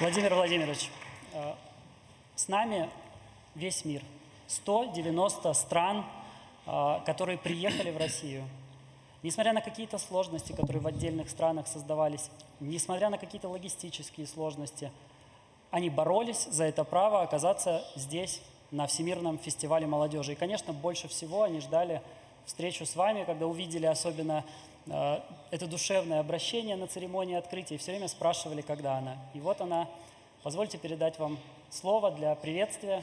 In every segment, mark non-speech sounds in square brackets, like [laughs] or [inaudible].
Владимир Владимирович, э, с нами весь мир. 190 стран, э, которые приехали в Россию. Несмотря на какие-то сложности, которые в отдельных странах создавались, несмотря на какие-то логистические сложности, они боролись за это право оказаться здесь, на Всемирном фестивале молодежи. И, конечно, больше всего они ждали встречу с вами, когда увидели особенно это душевное обращение на церемонии открытия, и все время спрашивали, когда она. И вот она. Позвольте передать вам слово для приветствия.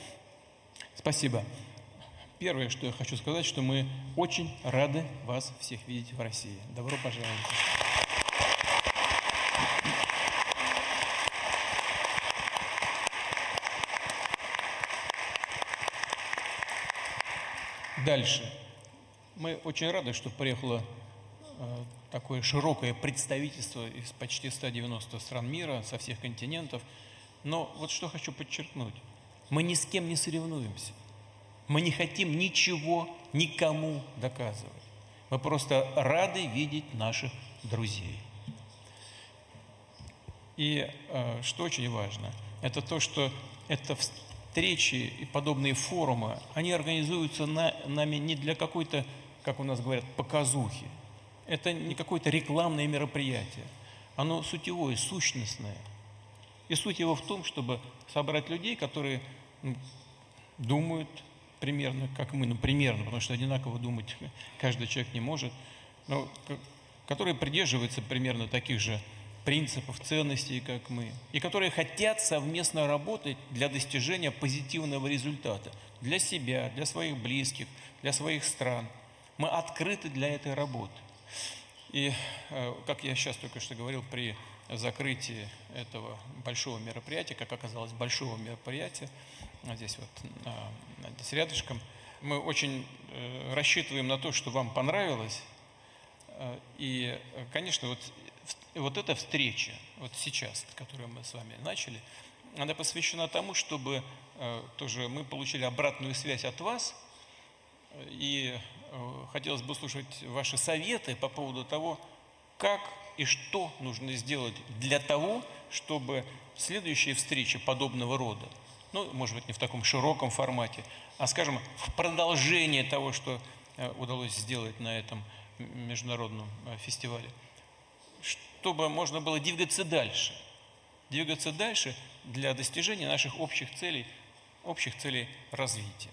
Спасибо. Первое, что я хочу сказать, что мы очень рады вас всех видеть в России. Добро пожаловать. Дальше. Мы очень рады, что приехало э, такое широкое представительство из почти 190 стран мира, со всех континентов. Но вот что хочу подчеркнуть. Мы ни с кем не соревнуемся. Мы не хотим ничего никому доказывать. Мы просто рады видеть наших друзей. И э, что очень важно, это то, что это встречи и подобные форумы, они организуются на, нами не для какой-то, как у нас говорят, показухи. Это не какое-то рекламное мероприятие. Оно сутевое, сущностное. И суть его в том, чтобы собрать людей, которые думают примерно, как мы, ну примерно, потому что одинаково думать каждый человек не может, но которые придерживаются примерно таких же принципов, ценностей, как мы, и которые хотят совместно работать для достижения позитивного результата для себя, для своих близких, для своих стран. Мы открыты для этой работы. И, э, как я сейчас только что говорил, при закрытии этого большого мероприятия, как оказалось, большого мероприятия, здесь вот здесь рядышком, мы очень э, рассчитываем на то, что вам понравилось. Э, и, конечно, вот вот эта встреча, вот сейчас, которую мы с вами начали, она посвящена тому, чтобы тоже мы получили обратную связь от вас, и хотелось бы услышать ваши советы по поводу того, как и что нужно сделать для того, чтобы следующие встречи подобного рода, ну, может быть, не в таком широком формате, а, скажем, в продолжение того, что э, удалось сделать на этом международном э, фестивале – чтобы можно было двигаться дальше. Двигаться дальше для достижения наших общих целей, общих целей развития.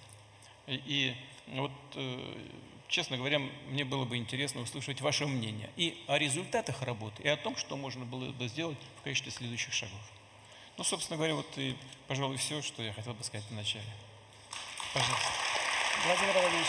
И, вот, э, честно говоря, мне было бы интересно услышать ваше мнение и о результатах работы, и о том, что можно было бы сделать в качестве следующих шагов. Ну, собственно говоря, вот и, пожалуй, все, что я хотел бы сказать вначале. Пожалуйста. Владимир Владимирович.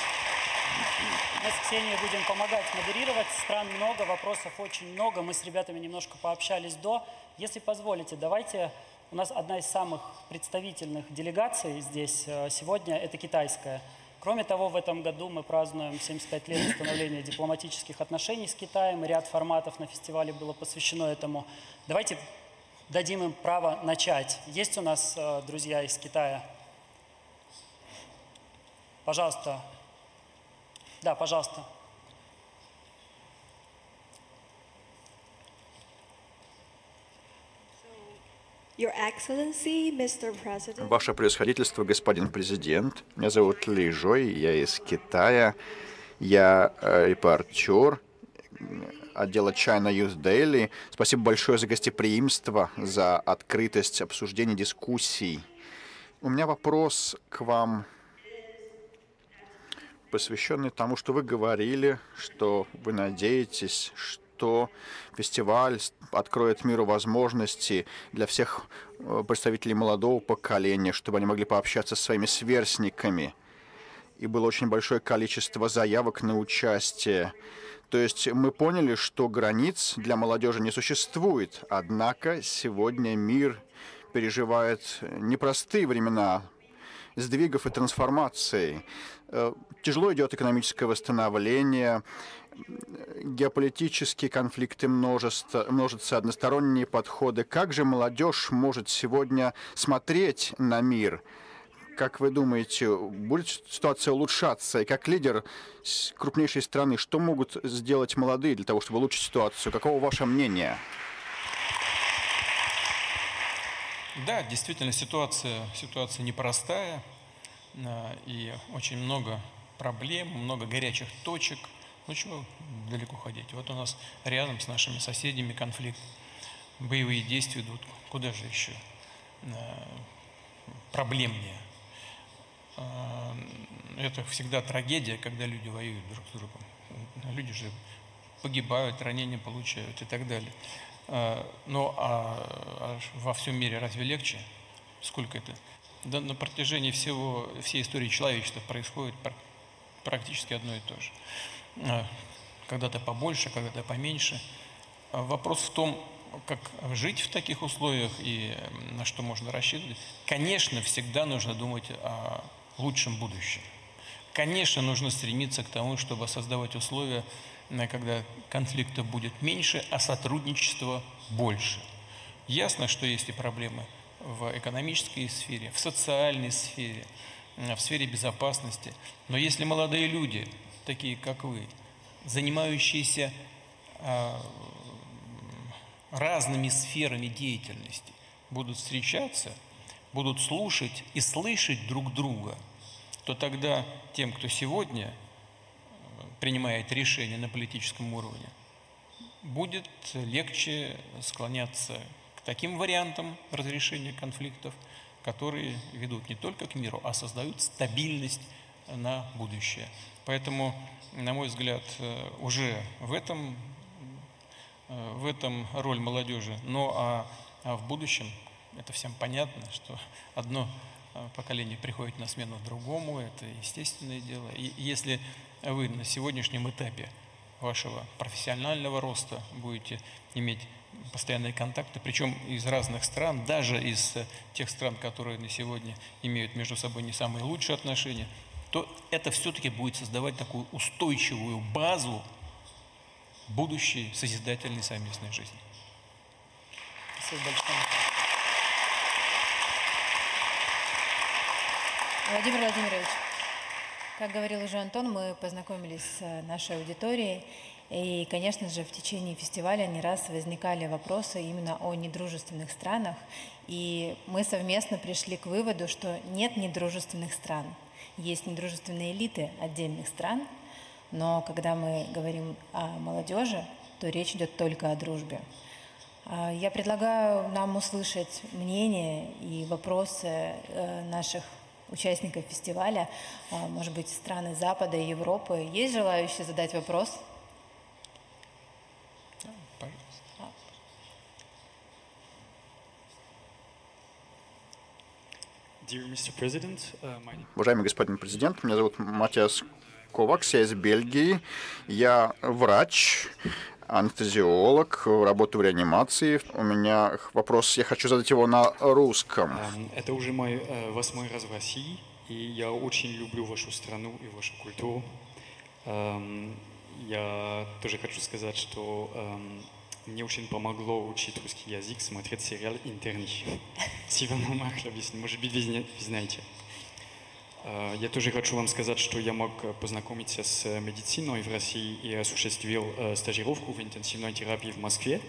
Мы с Ксенией будем помогать модерировать. Стран много, вопросов очень много. Мы с ребятами немножко пообщались до. Если позволите, давайте... У нас одна из самых представительных делегаций здесь э, сегодня – это китайская. Кроме того, в этом году мы празднуем 75 лет установления дипломатических отношений с Китаем, ряд форматов на фестивале было посвящено этому. Давайте дадим им право начать. Есть у нас э, друзья из Китая? Пожалуйста, да, пожалуйста. Ваше превосходительство, господин президент, меня зовут Ли Жой, я из Китая, я э, репортер отдела China Youth Daily. Спасибо большое за гостеприимство, за открытость обсуждения дискуссий. У меня вопрос к вам посвященный тому, что вы говорили, что вы надеетесь, что фестиваль откроет миру возможности для всех э, представителей молодого поколения, чтобы они могли пообщаться со своими сверстниками. И было очень большое количество заявок на участие. То есть мы поняли, что границ для молодежи не существует. Однако сегодня мир переживает непростые времена сдвигов и трансформаций. Э, тяжело идет экономическое восстановление, геополитические конфликты множество, множатся, односторонние подходы. Как же молодежь может сегодня смотреть на мир? Как вы думаете, будет ситуация улучшаться? И как лидер крупнейшей страны, что могут сделать молодые для того, чтобы улучшить ситуацию? Каково ваше мнение? Да, действительно, ситуация, ситуация непростая, э, и очень много проблем, много горячих точек. Ну чего далеко ходить? Вот у нас рядом с нашими соседями конфликт, боевые действия идут. Куда же еще? Э, проблемнее. Э, это всегда трагедия, когда люди воюют друг с другом. Люди же погибают, ранения получают и так далее. Э, ну а, а во всем мире разве легче? Сколько это? Да, на протяжении всего, всей истории человечества происходит практически одно и то же. Э, когда-то побольше, когда-то поменьше. А вопрос в том, как жить в таких условиях и на что можно рассчитывать. Конечно, всегда нужно думать о лучшем будущем. Конечно, нужно стремиться к тому, чтобы создавать условия, когда конфликта будет меньше, а сотрудничества больше. Ясно, что есть и проблемы в экономической сфере, в социальной сфере, в сфере безопасности. Но если молодые люди, такие как вы, занимающиеся а, разными сферами деятельности, будут встречаться, будут слушать и слышать друг друга, то тогда тем, кто сегодня принимает решения на политическом уровне, будет легче склоняться к таким вариантам разрешения конфликтов, которые ведут не только к миру, а создают стабильность на будущее. Поэтому, на мой взгляд, уже в этом, в этом роль молодежи. Но а, а в будущем это всем понятно, что одно поколение приходит на смену другому, это естественное дело. И если вы на сегодняшнем этапе вашего профессионального роста будете иметь постоянные контакты, причем из разных стран, даже из тех стран, которые на сегодня имеют между собой не самые лучшие отношения, то это все-таки будет создавать такую устойчивую базу будущей созидательной совместной жизни. Спасибо большое. Владимир Владимирович, как говорил уже Антон, мы познакомились с нашей аудиторией. И, конечно же, в течение фестиваля не раз возникали вопросы именно о недружественных странах. И мы совместно пришли к выводу, что нет недружественных стран. Есть недружественные элиты отдельных стран, но когда мы говорим о молодежи, то речь идет только о дружбе. А, я предлагаю нам услышать мнение и вопросы э, наших участников фестиваля, а, может быть, страны Запада и Европы. Есть желающие задать вопрос? Uh, Уважаемый господин президент, меня зовут Матиас Ковакс, я из Бельгии. Я врач, анестезиолог, работаю в реанимации. У меня вопрос, я хочу задать его на русском. Эм, это уже мой э, восьмой раз в России, и я очень люблю вашу страну и вашу культуру. Эм, я тоже хочу сказать, что эм, мне очень помогло учить русский язык, смотреть сериал «Интерны». [laughs] Сивана Махля, может быть, вы знаете. Э, я тоже хочу вам сказать, что я мог познакомиться с медициной в России и осуществил э, стажировку в интенсивной терапии в Москве.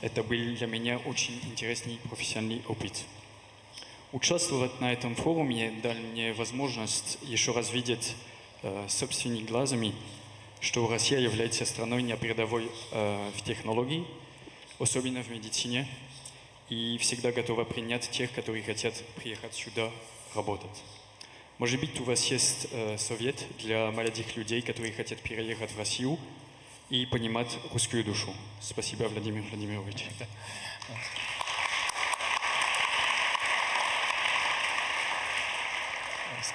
Это был для меня очень интересный профессиональный опыт. Участвовать на этом форуме дал мне возможность еще раз видеть э, собственными глазами, что Россия является страной не передовой в технологии, особенно в медицине, и всегда готова принять тех, которые хотят приехать сюда работать. Может быть, у вас есть э, совет для молодых людей, которые хотят переехать в Россию и понимать русскую душу? Спасибо, Владимир Владимирович.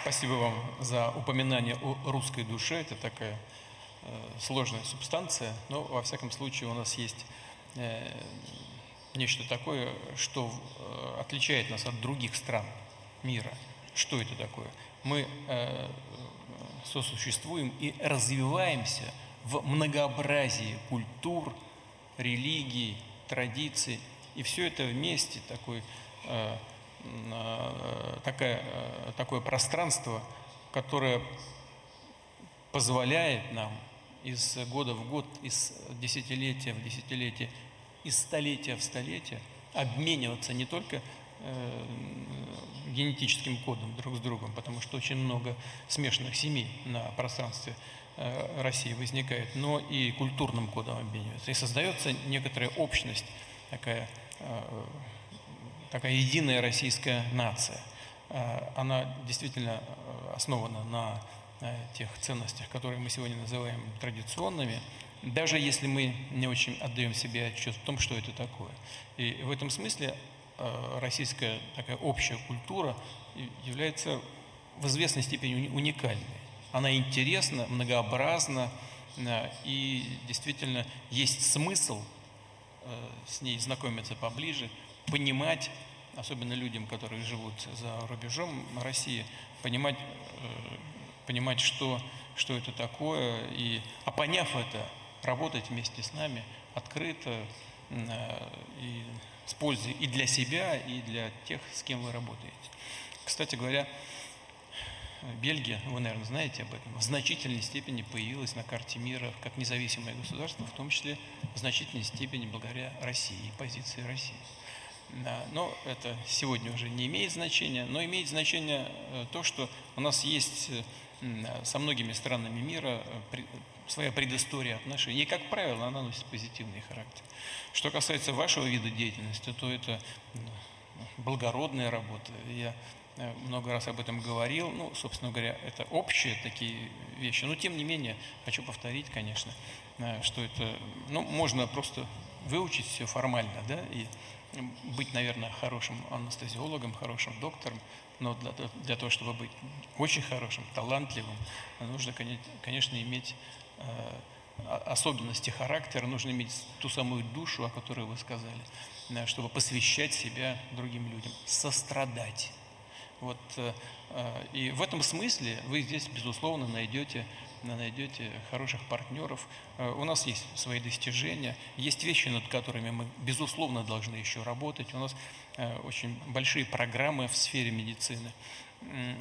Спасибо вам за упоминание о русской душе. Это такая э, сложная субстанция, но во всяком случае у нас есть э, нечто такое, что э, отличает нас от других стран мира. Что это такое? мы э, сосуществуем и развиваемся в многообразии культур, религий, традиций. И все это вместе, такой, э, э, такая, э, такое пространство, которое позволяет нам из года в год, из десятилетия в десятилетие, из столетия в столетие обмениваться не только генетическим кодом друг с другом, потому что очень много смешанных семей на пространстве России возникает, но и культурным кодом обмениваются. И создается некоторая общность, такая, такая единая российская нация. Она действительно основана на тех ценностях, которые мы сегодня называем традиционными, даже если мы не очень отдаем себе отчет в том, что это такое. И в этом смысле э, российская такая общая культура является в известной степени уникальной. Она интересна, многообразна, э, и действительно есть смысл э, с ней знакомиться поближе, понимать, особенно людям, которые живут за рубежом России, понимать, понимать что, что это такое, и, а поняв это, работать вместе с нами открыто э, и с пользой и для себя, и для тех, с кем вы работаете. Кстати говоря, Бельгия, вы, наверное, знаете об этом, в значительной степени появилась на карте мира как независимое государство, в том числе в значительной степени благодаря России и позиции России. Но это сегодня уже не имеет значения, но имеет значение э, то, что у нас есть э, со многими странами мира своя предыстория отношений. И, как правило, она носит позитивный характер. Что касается вашего вида деятельности, то это благородная работа. Я э, много раз об этом говорил. Ну, собственно говоря, это общие такие вещи. Но, тем не менее, хочу повторить, конечно, э, что это, ну, можно просто выучить все формально, да, и быть, наверное, хорошим анестезиологом, хорошим доктором, но для, для того, чтобы быть очень хорошим, талантливым, нужно, конечно, иметь Э, особенности характера, нужно иметь ту самую душу, о которой вы сказали, э, чтобы посвящать себя другим людям, сострадать. Вот, э, и в этом смысле вы здесь, безусловно, найдете, найдете хороших партнеров. У нас есть свои достижения, есть вещи, над которыми мы, безусловно, должны еще работать. У нас очень большие программы в сфере медицины.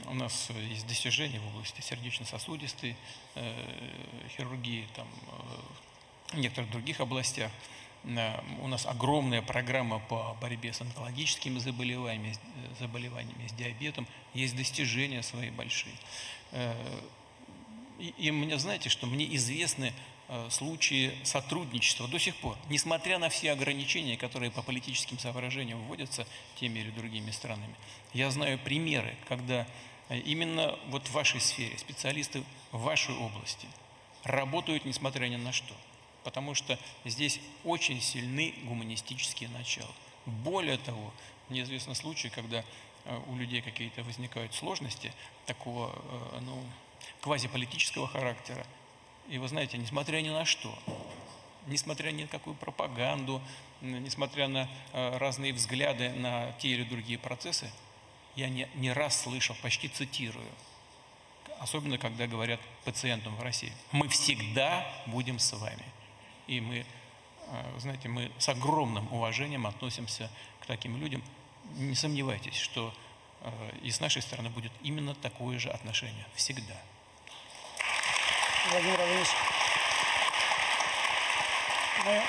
У нас есть достижения в области сердечно-сосудистой э, хирургии, там, э, в некоторых других областях. У нас огромная программа по борьбе с онкологическими заболеваниями, заболеваниями, с диабетом. Есть достижения свои большие. Э, и, и мне, знаете, что мне известны Э, случаи сотрудничества до сих пор, несмотря на все ограничения, которые по политическим соображениям вводятся теми или другими странами. Я знаю примеры, когда э, именно вот в вашей сфере специалисты в вашей области работают несмотря ни на что, потому что здесь очень сильны гуманистические начала. Более того, мне известны случаи, когда э, у людей какие-то возникают сложности такого ну, квазиполитического характера, и вы знаете, несмотря ни на что, несмотря ни на какую пропаганду, несмотря на э, разные взгляды на те или другие процессы, я не, не раз слышал, почти цитирую, особенно когда говорят пациентам в России, мы всегда будем с вами. И мы, э, знаете, мы с огромным уважением относимся к таким людям. Не сомневайтесь, что э, и с нашей стороны будет именно такое же отношение. Всегда. Владимир Владимирович. Мы,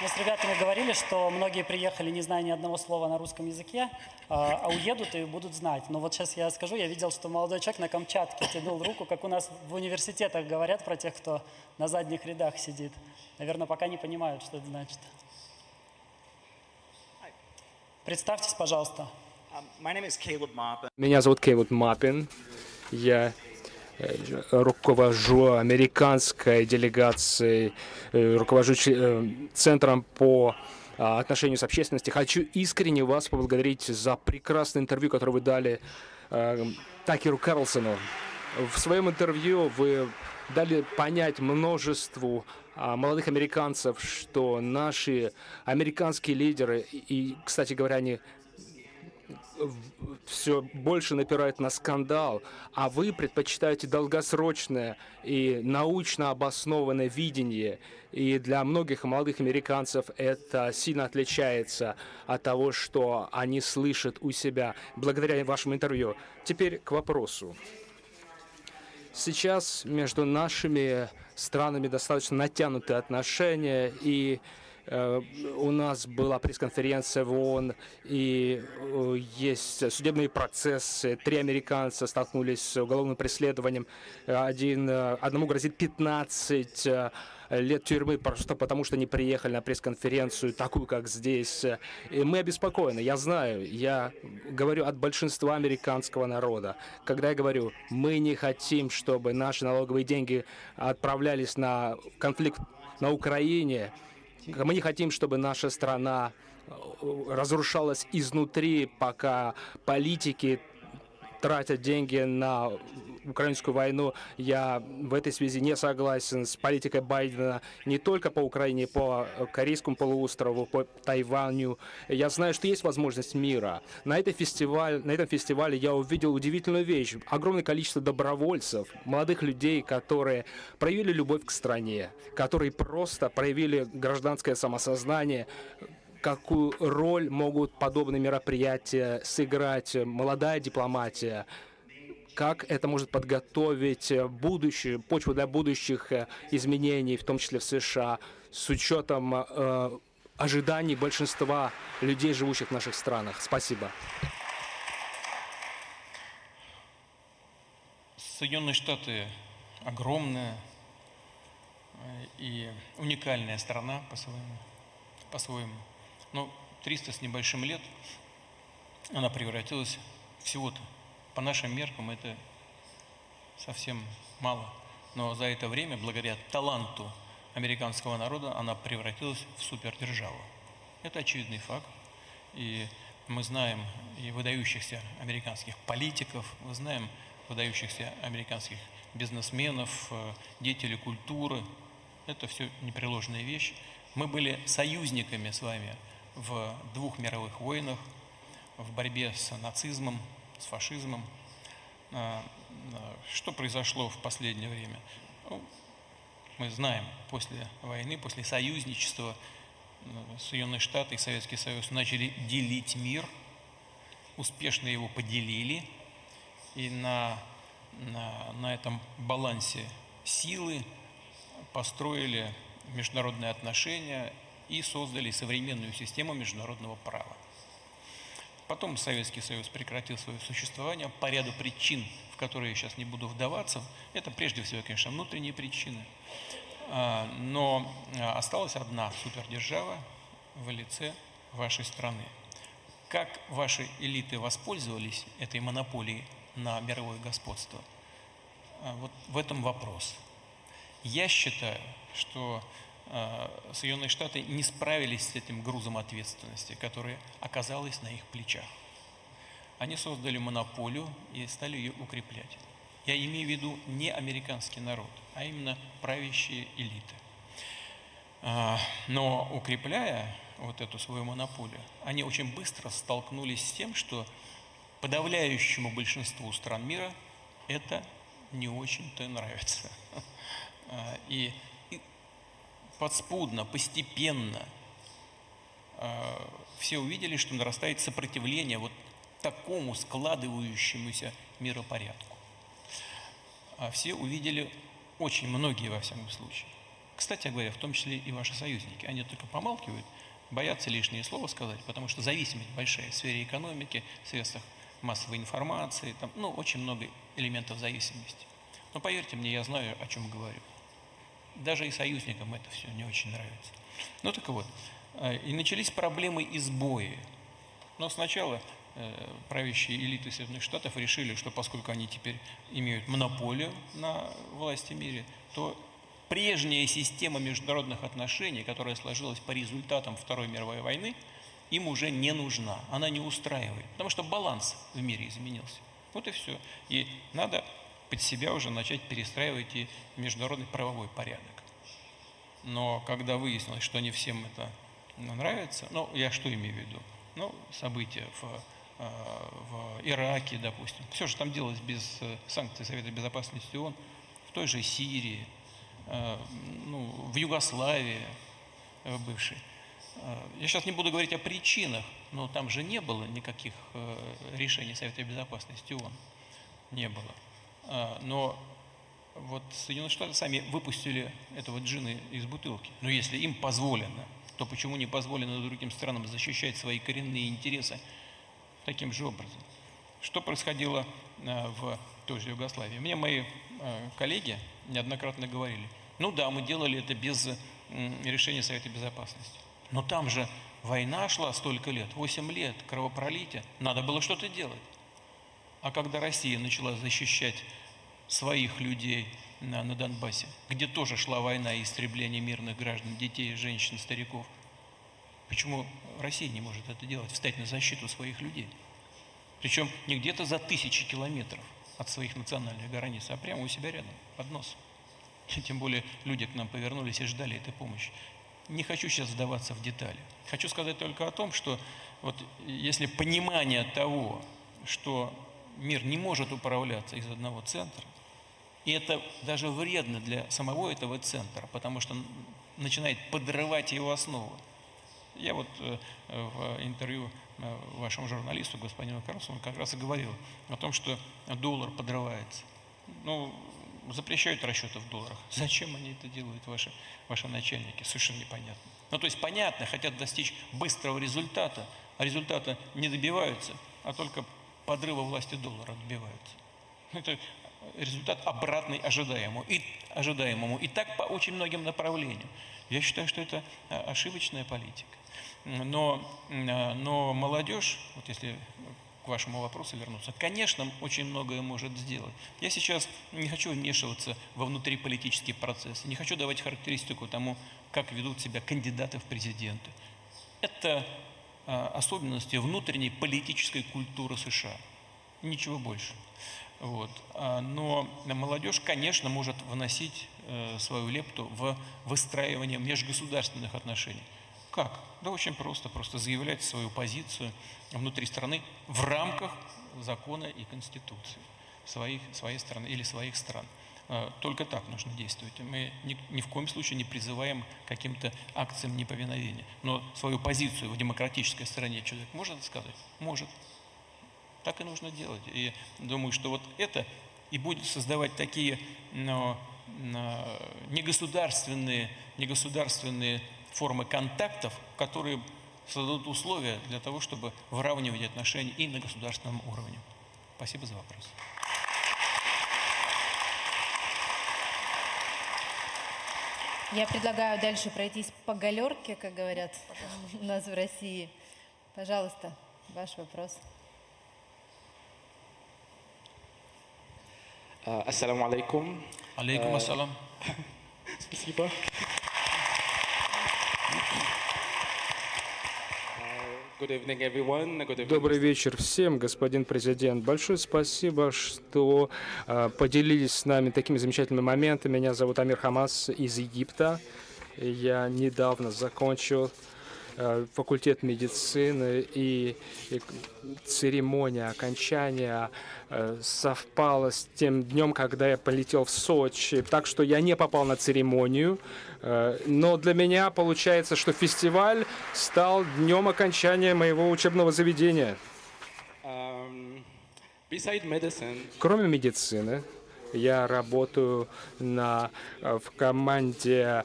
мы с ребятами говорили, что многие приехали, не зная ни одного слова на русском языке, а, а уедут и будут знать. Но вот сейчас я скажу, я видел, что молодой человек на Камчатке тянул руку, как у нас в университетах говорят про тех, кто на задних рядах сидит. Наверное, пока не понимают, что это значит. Представьтесь, пожалуйста. Um, Меня зовут Кейлоб Маппин. Я руковожу американской делегацией, э, руковожу э, центром по а, отношению с общественностью. Хочу искренне вас поблагодарить за прекрасное интервью, которое вы дали э, Такеру Карлсону. В своем интервью вы дали понять множеству а, молодых американцев, что наши американские лидеры, и, кстати говоря, они все больше напирает на скандал, а вы предпочитаете долгосрочное и научно обоснованное видение. И для многих молодых американцев это сильно отличается от того, что они слышат у себя благодаря вашему интервью. Теперь к вопросу. Сейчас между нашими странами достаточно натянутые отношения, и у нас была пресс-конференция в ООН, и э, есть судебные процессы. Три американца столкнулись с уголовным преследованием. Один, э, одному грозит 15 лет тюрьмы просто потому, что не приехали на пресс-конференцию, такую, как здесь. И мы обеспокоены. Я знаю, я говорю от большинства американского народа. Когда я говорю, мы не хотим, чтобы наши налоговые деньги отправлялись на конфликт на Украине, мы не хотим, чтобы наша страна э, разрушалась изнутри, пока политики тратят деньги на украинскую войну. Я в этой связи не согласен с политикой Байдена не только по Украине, по Корейскому полуострову, по Тайваню. Я знаю, что есть возможность мира. На, этой фестиваль, на этом фестивале я увидел удивительную вещь. Огромное количество добровольцев, молодых людей, которые проявили любовь к стране, которые просто проявили гражданское самосознание, какую роль могут подобные мероприятия сыграть молодая дипломатия, как это может подготовить будущее, почву для будущих э, изменений, в том числе в США, с учетом э, ожиданий большинства людей, живущих в наших странах. Спасибо. Соединенные Штаты огромная э, и уникальная страна по-своему. По-своему. Но 300 с небольшим лет она превратилась всего-то. По нашим меркам это совсем мало. Но за это время, благодаря таланту американского народа, она превратилась в супердержаву. Это очевидный факт. И мы знаем и выдающихся американских политиков, мы знаем выдающихся американских бизнесменов, э, деятелей культуры. Это все непреложная вещь. Мы были союзниками с вами в двух мировых войнах, в борьбе с нацизмом, с фашизмом. А, а, что произошло в последнее время? Ну, мы знаем, после войны, после союзничества ну, Соединенные Штаты и Советский Союз начали делить мир, успешно его поделили, и на, на, на этом балансе силы построили международные отношения и создали современную систему международного права. Потом Советский Союз прекратил свое существование по ряду причин, в которые я сейчас не буду вдаваться. Это прежде всего, конечно, внутренние причины. А, но а, осталась одна супердержава в лице вашей страны. Как ваши элиты воспользовались этой монополией на мировое господство? А, вот в этом вопрос. Я считаю, что Соединенные Штаты не справились с этим грузом ответственности, который оказалась на их плечах. Они создали монополию и стали ее укреплять. Я имею в виду не американский народ, а именно правящие элиты. Э, но укрепляя вот эту свою монополию, они очень быстро столкнулись с тем, что подавляющему большинству стран мира это не очень-то нравится. Э, [laughs] и подспудно, постепенно э, все увидели, что нарастает сопротивление вот такому складывающемуся миропорядку. А все увидели, очень многие во всяком случае. Кстати говоря, в том числе и ваши союзники. Они только помалкивают, боятся лишнее слово сказать, потому что зависимость большая в сфере экономики, в средствах массовой информации, там, ну, очень много элементов зависимости. Но поверьте мне, я знаю, о чем говорю даже и союзникам это все не очень нравится. Ну так вот, э, и начались проблемы и сбои. Но сначала э, правящие элиты Соединенных Штатов решили, что поскольку они теперь имеют монополию на власти в мире, то прежняя система международных отношений, которая сложилась по результатам Второй мировой войны, им уже не нужна, она не устраивает, потому что баланс в мире изменился. Вот и все. И надо под себя уже начать перестраивать и международный правовой порядок. Но когда выяснилось, что не всем это нравится, ну, я что имею в виду? Ну, события в, э, в Ираке, допустим. Все же там делалось без э, санкций Совета Безопасности ООН, в той же Сирии, э, ну, в Югославии бывшей. Я сейчас не буду говорить о причинах, но там же не было никаких решений Совета Безопасности ООН. Не было. А, но вот Соединенные Штаты сами выпустили этого джина из бутылки. Но если им позволено, то почему не позволено другим странам защищать свои коренные интересы таким же образом? Что происходило э, в той же Югославии? Мне мои э, коллеги неоднократно говорили, ну да, мы делали это без решения Совета Безопасности. Но там же война шла столько лет, 8 лет, кровопролитие, надо было что-то делать. А когда Россия начала защищать своих людей на, на Донбассе, где тоже шла война и истребление мирных граждан, детей, женщин, стариков. Почему Россия не может это делать, встать на защиту своих людей? Причем не где-то за тысячи километров от своих национальных границ, а прямо у себя рядом, под нос. [laughs] Тем более люди к нам повернулись и ждали этой помощи. Не хочу сейчас вдаваться в детали. Хочу сказать только о том, что вот если понимание того, что мир не может управляться из одного центра, и это даже вредно для самого этого центра, потому что начинает подрывать его основу. Я вот э, в интервью э, вашему журналисту, господину Карлсону, как раз и говорил о том, что доллар подрывается. Ну, запрещают расчеты в долларах. Зачем они это делают, ваши, ваши начальники? Совершенно непонятно. Ну, то есть понятно, хотят достичь быстрого результата, а результата не добиваются, а только подрыва власти доллара добиваются. Это результат обратный ожидаемому и, ожидаемому. И так по очень многим направлениям. Я считаю, что это а, ошибочная политика. Но, а, но молодежь, вот если к вашему вопросу вернуться, конечно, очень многое может сделать. Я сейчас не хочу вмешиваться во внутриполитический процесс, не хочу давать характеристику тому, как ведут себя кандидаты в президенты. Это особенности внутренней политической культуры США. Ничего больше. Вот. А, но молодежь, конечно, может вносить э, свою лепту в выстраивание межгосударственных отношений. Как? Да очень просто. Просто заявлять свою позицию внутри страны в рамках закона и конституции своих, своей страны или своих стран. А, только так нужно действовать. Мы ни, ни в коем случае не призываем к каким-то акциям неповиновения. Но свою позицию в демократической стране человек может сказать? Может. Так и нужно делать. И думаю, что вот это и будет создавать такие но, но, негосударственные, негосударственные формы контактов, которые создадут условия для того, чтобы выравнивать отношения и на государственном уровне. Спасибо за вопрос. Я предлагаю дальше пройтись по галерке, как говорят у нас в России. Пожалуйста, ваш вопрос. Ассаламу алейкум. Алейкум ассалам. [laughs] Спасибо. Добрый вечер всем, господин президент. Большое спасибо, что э, поделились с нами такими замечательными моментами. Меня зовут Амир Хамас из Египта. Я недавно закончил факультет медицины, и, и церемония окончания э, совпала с тем днем, когда я полетел в Сочи. Так что я не попал на церемонию, э, но для меня получается, что фестиваль стал днем окончания моего учебного заведения. Medicine, Кроме медицины, я работаю на, в команде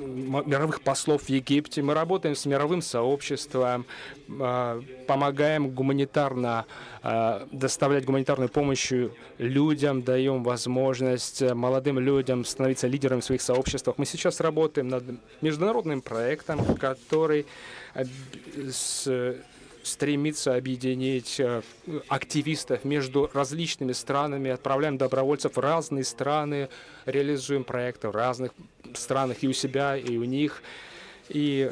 мировых послов в Египте. Мы работаем с мировым сообществом, а, помогаем гуманитарно а, доставлять гуманитарную помощь людям, даем возможность молодым людям становиться лидерами в своих сообществах. Мы сейчас работаем над международным проектом, который с стремится объединить э, активистов между различными странами, отправляем добровольцев в разные страны, реализуем проекты в разных странах и у себя, и у них. И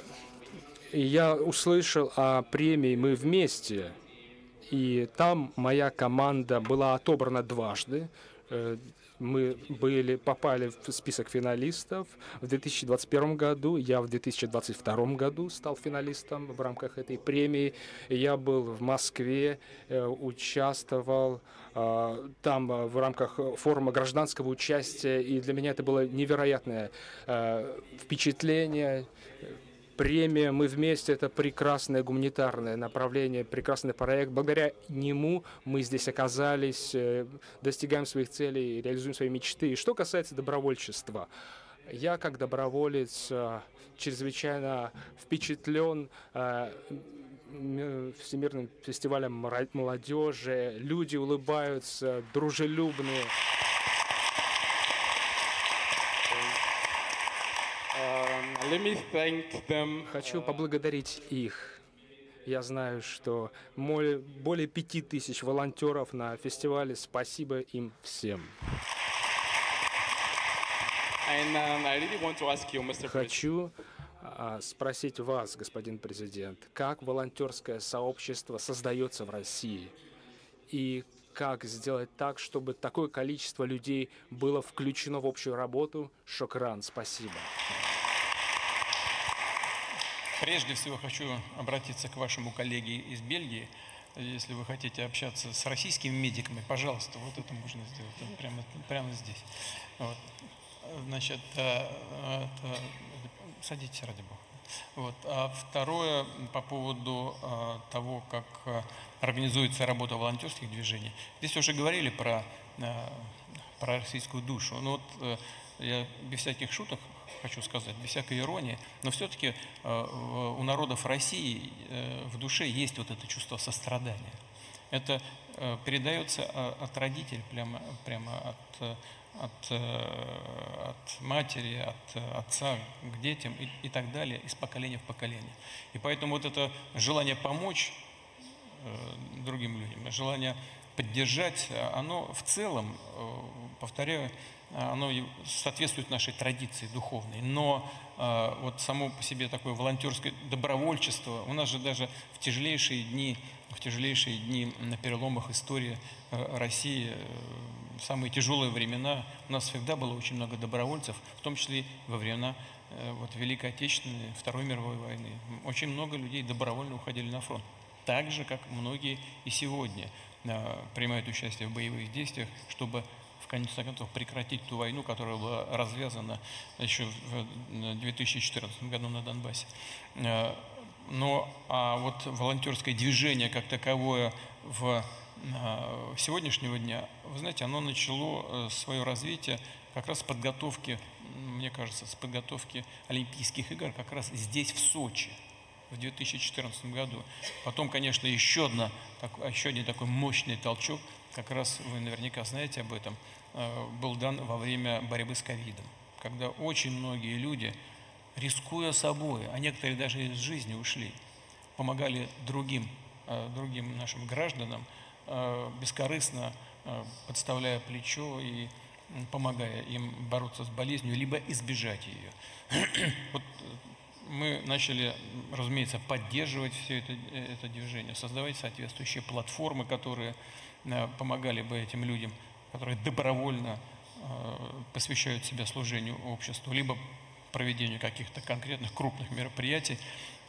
я услышал о премии «Мы вместе», и там моя команда была отобрана дважды. Мы были, попали в список финалистов в 2021 году. Я в 2022 году стал финалистом в рамках этой премии. Я был в Москве, э, участвовал э, там э, в рамках форума гражданского участия. И для меня это было невероятное впечатление Премия «Мы вместе» — это прекрасное гуманитарное направление, прекрасный проект. Благодаря нему мы здесь оказались, э, достигаем своих целей, реализуем свои мечты. И что касается добровольчества, я как доброволец э, чрезвычайно впечатлен э, Всемирным фестивалем молодежи. Люди улыбаются, дружелюбные. Хочу поблагодарить их. Я знаю, что более пяти тысяч волонтеров на фестивале. Спасибо им всем. Um, Хочу а, спросить вас, господин президент, как волонтерское сообщество создается в России и как сделать так, чтобы такое количество людей было включено в общую работу. Шокран, спасибо. Прежде всего хочу обратиться к вашему коллеге из Бельгии. Если вы хотите общаться с российскими медиками, пожалуйста, вот это можно сделать прямо, прямо здесь. Вот. Значит, э, это, садитесь, ради бога. Вот. А второе, по поводу э, того, как э, организуется работа волонтерских движений. Здесь уже говорили про, про российскую душу. Но вот я без всяких шуток хочу сказать, без всякой иронии, но все-таки у народов России в душе есть вот это чувство сострадания. Это передается от родителей, прямо, прямо от от, э, от матери, от отца к детям и, и так далее, из поколения в поколение. И поэтому вот это желание помочь э, другим людям, желание поддержать, оно в целом, э, повторяю, оно соответствует нашей традиции духовной. Но вот само по себе такое волонтерское добровольчество, у нас же даже в тяжелейшие дни, в тяжелейшие дни на переломах истории России в самые тяжелые времена у нас всегда было очень много добровольцев, в том числе во времена э, вот, Великой Отечественной, Второй мировой войны. Очень много людей добровольно уходили на фронт. Так же, как многие и сегодня э, принимают участие в боевых действиях, чтобы в конце концов прекратить ту войну, которая была развязана еще в 2014 году на Донбассе. Э, но а вот волонтерское движение как таковое в Э, сегодняшнего дня, вы знаете, оно начало э, свое развитие как раз с подготовки, мне кажется, с подготовки Олимпийских игр как раз здесь, в Сочи, в 2014 году. Потом, конечно, еще, одна, еще один такой мощный толчок, как раз вы наверняка знаете об этом, был дан во время борьбы с ковидом, когда очень многие люди, рискуя собой, а некоторые даже из жизни ушли, помогали другим, другим нашим гражданам – Э, бескорыстно э, подставляя плечо и помогая им бороться с болезнью, либо избежать ее. [clears throat] вот э, мы начали, разумеется, поддерживать все это, это движение, создавать соответствующие платформы, которые помогали бы этим людям, которые добровольно посвящают себя служению обществу, либо проведению каких-то конкретных крупных мероприятий.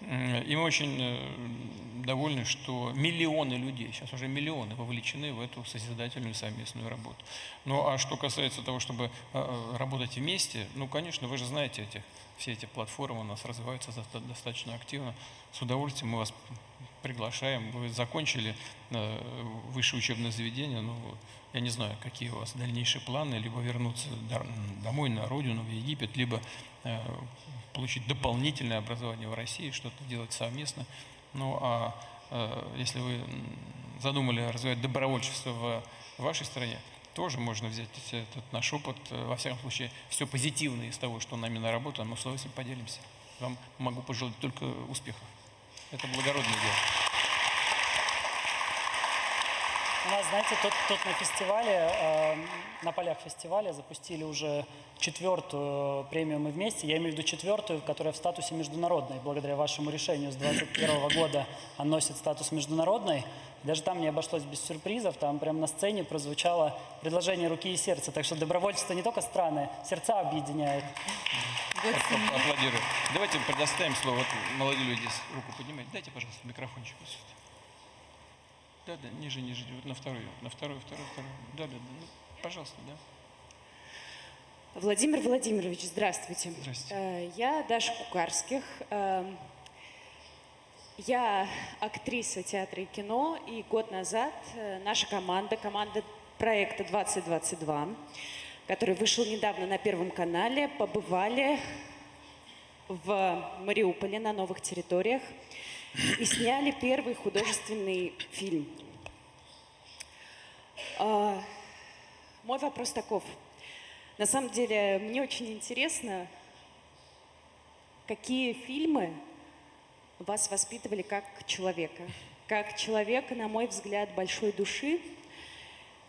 И мы очень э, довольны, что миллионы людей, сейчас уже миллионы вовлечены в эту созидательную совместную работу. Ну а что касается того, чтобы э, э, работать вместе, ну, конечно, вы же знаете этих, все эти платформы у нас развиваются достаточно активно. С удовольствием мы вас приглашаем. Вы закончили высшее учебное заведение, ну, я не знаю, какие у вас дальнейшие планы, либо вернуться домой на родину, в Египет, либо э, получить дополнительное образование в России, что-то делать совместно. Ну а э, если вы задумали развивать добровольчество в вашей стране, тоже можно взять этот наш опыт. Во всяком случае, все позитивное из того, что нами наработано, мы с удовольствием поделимся. Вам могу пожелать только успехов. Это благородное дело. У нас, знаете, тут, тут на фестивале, э, на полях фестиваля запустили уже четвертую премию «Мы вместе». Я имею в виду четвертую, которая в статусе международной. Благодаря вашему решению с 2021 года она носит статус международной. Даже там не обошлось без сюрпризов. Там прямо на сцене прозвучало предложение руки и сердца. Так что добровольчество не только страны, сердца объединяет. Аплодирую. Давайте предоставим слово. Вот молодые люди здесь руку поднимают. Дайте, пожалуйста, микрофончик. Да, да, ниже, ниже, вот на вторую, на вторую, вторую, вторую. Да, да, да, ну, пожалуйста, да. Владимир Владимирович, здравствуйте. Здравствуйте. Э, Я Даша Кукарских. Я актриса театра и кино, и год назад э, наша команда, команда проекта 2022, который вышел недавно на Первом канале, побывали в Мариуполе на новых территориях и сняли первый художественный фильм. А, Мой вопрос таков. На самом деле, мне очень интересно, какие фильмы вас воспитывали как человека. Как человека, на мой взгляд, большой души,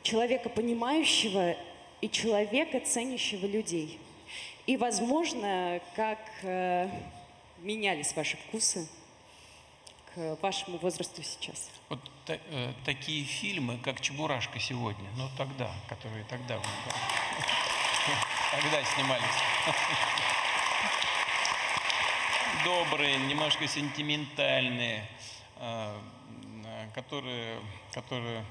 человека понимающего и человека, ценящего людей. И, возможно, как э, менялись ваши вкусы к вашему возрасту сейчас. Вот та- э, такие фильмы, как «Чебурашка» сегодня, но тогда, которые тогда, [laughs] тогда снимались. [laughs] Добрые, немножко сентиментальные, э, которые, которые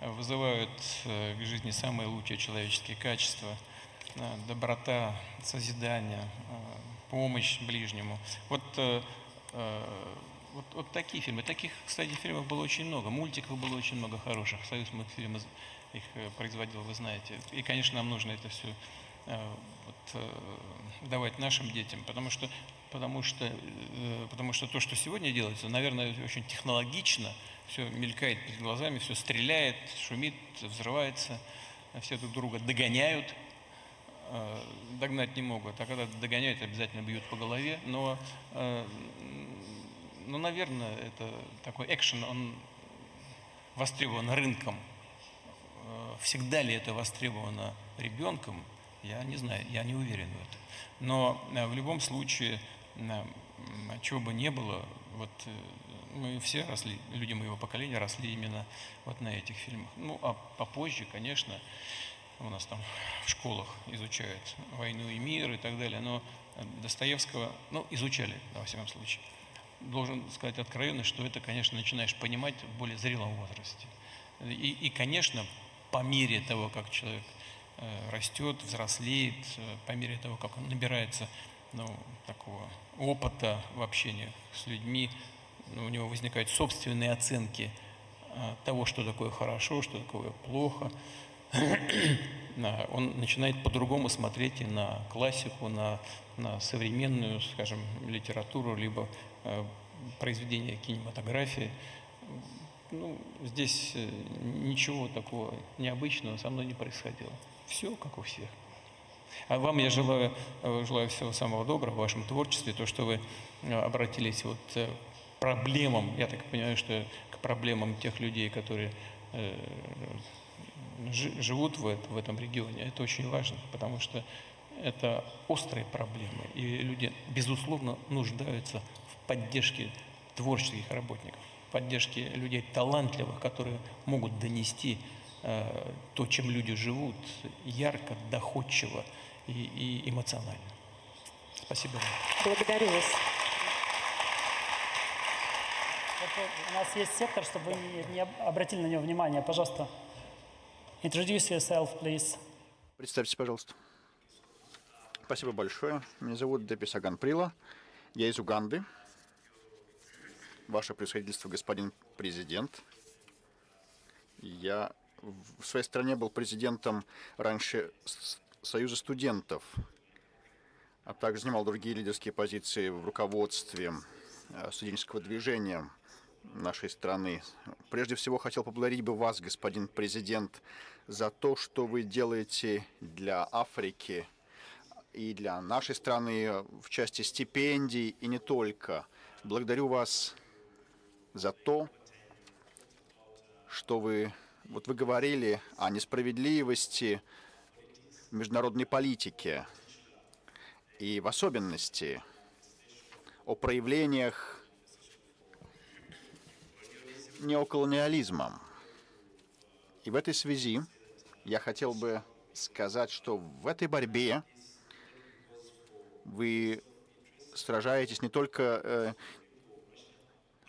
вызывают э, к жизни самые лучшие человеческие качества. э, Доброта, созидание, э, помощь ближнему. Вот э, э, вот, вот такие фильмы. Таких, кстати, фильмов было очень много. Мультиков было очень много хороших. Союз мультфильм из- их э, производил, вы знаете. И, конечно, нам нужно это все вот, э, давать нашим детям, потому что, потому, что, э, потому что то, что сегодня делается, наверное, очень технологично, все мелькает перед глазами, все стреляет, шумит, взрывается, все друг друга догоняют, э, догнать не могут, а когда догоняют, обязательно бьют по голове, но э, ну, наверное, это такой экшен, он востребован рынком. Всегда ли это востребовано ребенком, я не знаю, я не уверен в этом. Но в любом случае, чего бы не было, вот э, мы все росли, люди моего поколения росли именно вот на этих фильмах. Ну, а попозже, конечно, у нас там в школах изучают «Войну и мир» и так далее, но э, Достоевского, ну, изучали, во всяком случае. Должен сказать откровенно, что это, конечно, начинаешь понимать в более зрелом возрасте. И, и конечно, по мере того, как человек э, растет, взрослеет, по мере того, как он набирается ну, такого опыта в общении с людьми, ну, у него возникают собственные оценки э, того, что такое хорошо, что такое плохо. [clears throat] Он начинает по-другому смотреть и на классику, на, на современную, скажем, литературу, либо э, произведения кинематографии. Ну, здесь э, ничего такого необычного со мной не происходило. Все как у всех. А вам я желаю, э, желаю всего самого доброго в вашем творчестве, то, что вы э, обратились вот э, к проблемам, я так понимаю, что к проблемам тех людей, которые жи- живут в, эт- в этом регионе, это очень важно, потому что это острые проблемы, и люди, безусловно, нуждаются в поддержке творческих работников, в поддержке людей талантливых, которые могут донести то, чем люди живут, ярко, доходчиво и, и эмоционально. Спасибо вам. Благодарю вас. Э, у нас есть сектор, чтобы вы не, не об- обратили на него внимание. Пожалуйста, introduce yourself, please. Представьтесь, пожалуйста. Спасибо большое. Меня зовут Депис Аганприла. Я из Уганды. Ваше превосходительство, господин президент. Я в своей стране был президентом раньше Союза студентов, а также занимал другие лидерские позиции в руководстве э, студенческого движения нашей страны. Прежде всего хотел поблагодарить бы вас, господин президент, за то, что вы делаете для Африки и для нашей страны в части стипендий и не только. Благодарю вас за то, что вы, вот вы говорили о несправедливости международной политике и в особенности о проявлениях неоколониализма. И в этой связи я хотел бы сказать, что в этой борьбе вы сражаетесь не только э,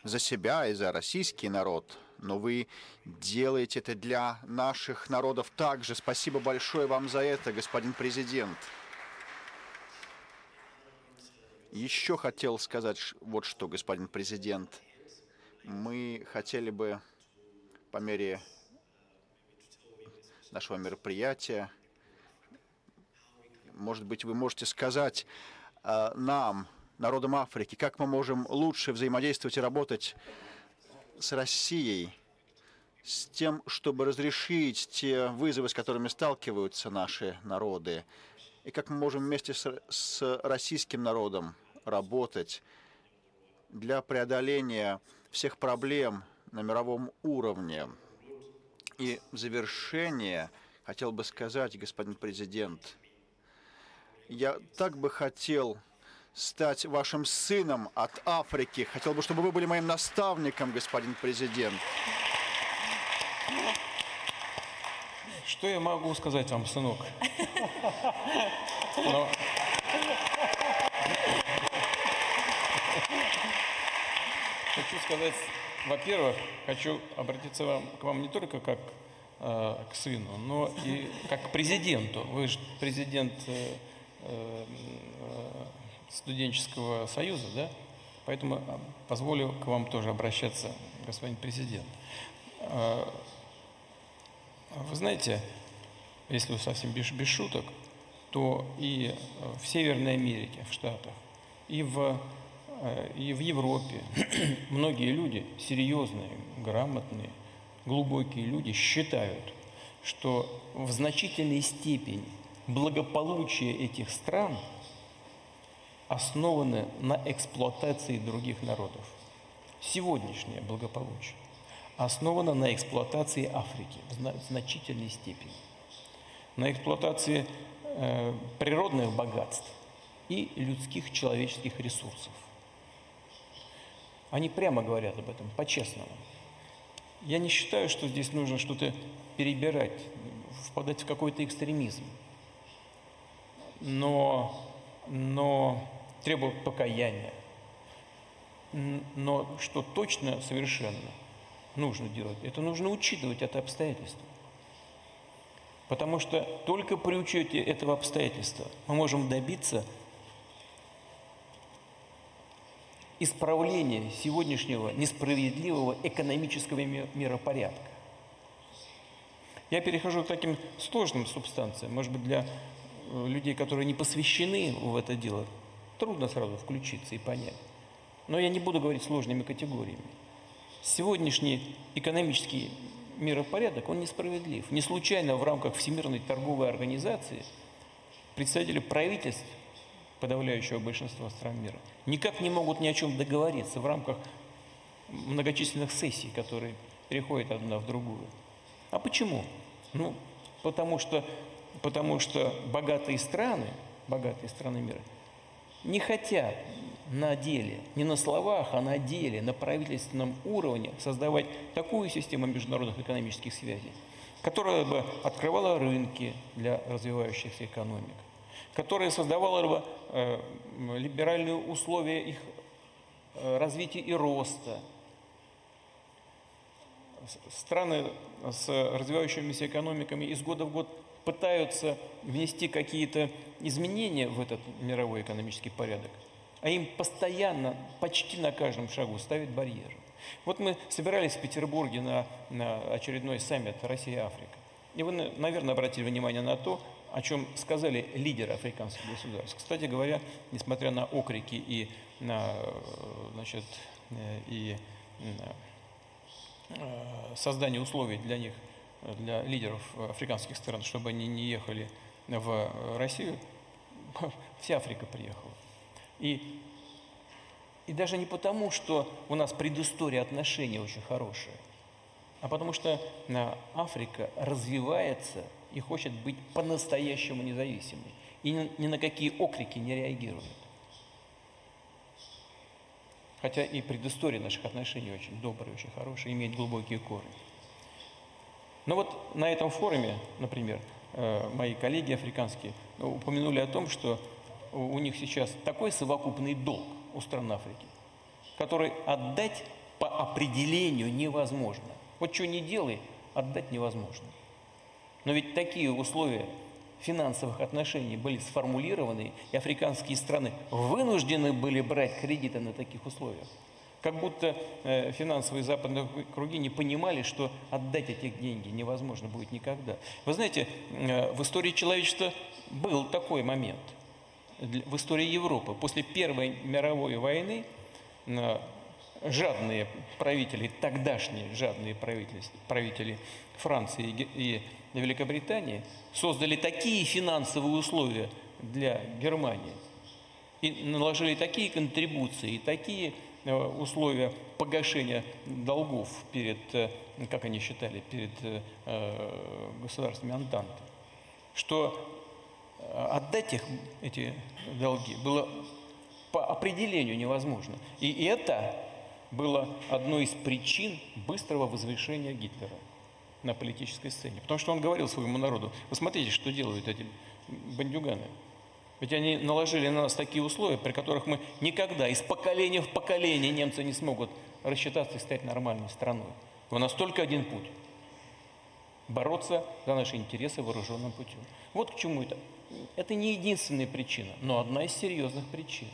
за себя и за российский народ, но вы делаете это для наших народов также. Спасибо большое вам за это, господин президент. Еще хотел сказать вот что, господин президент. Мы хотели бы по мере нашего мероприятия, может быть, вы можете сказать э, нам, народам Африки, как мы можем лучше взаимодействовать и работать с Россией, с тем, чтобы разрешить те вызовы, с которыми сталкиваются наши народы, и как мы можем вместе с, с российским народом работать для преодоления всех проблем на мировом уровне. И в завершение хотел бы сказать, господин президент, я так бы хотел стать вашим сыном от Африки. Хотел бы, чтобы вы были моим наставником, господин президент. Что я могу сказать вам, сынок? Но- [laughs] Хочу сказать, во-первых, хочу обратиться вам, к вам не только как э, к сыну, но и как к президенту. Вы же президент э, э, студенческого союза, да? Поэтому э, позволю к вам тоже обращаться, господин президент. Э, Вы знаете, если совсем без, без шуток, то и в Северной Америке, в Штатах, и в, э, и в Европе [clears throat] многие люди, серьезные, грамотные, глубокие люди считают, что в значительной степени благополучие этих стран основано на эксплуатации других народов. Сегодняшнее благополучие основано на эксплуатации Африки в значительной степени на эксплуатации э, природных богатств и людских человеческих ресурсов. Они прямо говорят об этом, по-честному. Я не считаю, что здесь нужно что-то перебирать, впадать в какой-то экстремизм. Но, но требует покаяния. Но что точно совершенно нужно делать, это нужно учитывать это обстоятельство. Потому что только при учете этого обстоятельства мы можем добиться исправления сегодняшнего несправедливого экономического ми- миропорядка. Я перехожу к таким сложным субстанциям. Может быть, для э, людей, которые не посвящены в это дело, трудно сразу включиться и понять. Но я не буду говорить сложными категориями. Сегодняшний экономический миропорядок, он несправедлив. Не случайно в рамках Всемирной торговой организации представители правительств подавляющего большинства стран мира никак не могут ни о чем договориться в рамках многочисленных сессий, которые переходят одна в другую. А почему? Ну, потому что, потому что богатые страны, богатые страны мира, не хотят на деле, не на словах, а на деле, на правительственном уровне создавать такую систему международных экономических связей, которая бы открывала рынки для развивающихся экономик, которая создавала бы э, либеральные условия их э, развития и роста. Страны с развивающимися экономиками из года в год пытаются внести какие-то изменения в этот мировой экономический порядок, а им постоянно, почти на каждом шагу ставят барьеры. Вот мы собирались в Петербурге на, на очередной саммит Россия-Африка. И вы, на- наверное, обратили внимание на то, о чем сказали лидеры африканских государств. Кстати говоря, несмотря на окрики и на, значит, э, и на э, создание условий для них, для лидеров африканских стран, чтобы они не ехали в Россию, [laughs] вся Африка приехала. И, и даже не потому, что у нас предыстория отношений очень хорошая, а потому что э, Африка развивается и хочет быть по-настоящему независимой. И ни на какие окрики не реагирует. Хотя и предыстория наших отношений очень добрая, очень хорошая, имеет глубокие корни. Но вот на этом форуме, например, э, мои коллеги африканские упомянули о том, что у них сейчас такой совокупный долг у стран Африки, который отдать по определению невозможно. Вот что не делай, отдать невозможно. Но ведь такие условия финансовых отношений были сформулированы, и африканские страны вынуждены были брать кредиты на таких условиях. Как будто э, финансовые западные круги не понимали, что отдать эти деньги невозможно будет никогда. Вы знаете, э, в истории человечества был такой момент. В истории Европы. После Первой мировой войны э, жадные правители, тогдашние жадные правители, правители Франции и Великобритании создали такие финансовые условия для Германии и наложили такие контрибуции, и такие условия погашения долгов перед, э, как они считали, перед э, государствами Антанты, что отдать их, эти долги было по определению невозможно. И это было одной из причин быстрого возвышения Гитлера на политической сцене. Потому что он говорил своему народу, вы смотрите, что делают эти бандюганы. Ведь они наложили на нас такие условия, при которых мы никогда из поколения в поколение немцы не смогут рассчитаться и стать нормальной страной. У нас только один путь – бороться за наши интересы вооруженным путем. Вот к чему это. Это не единственная причина, но одна из серьезных причин.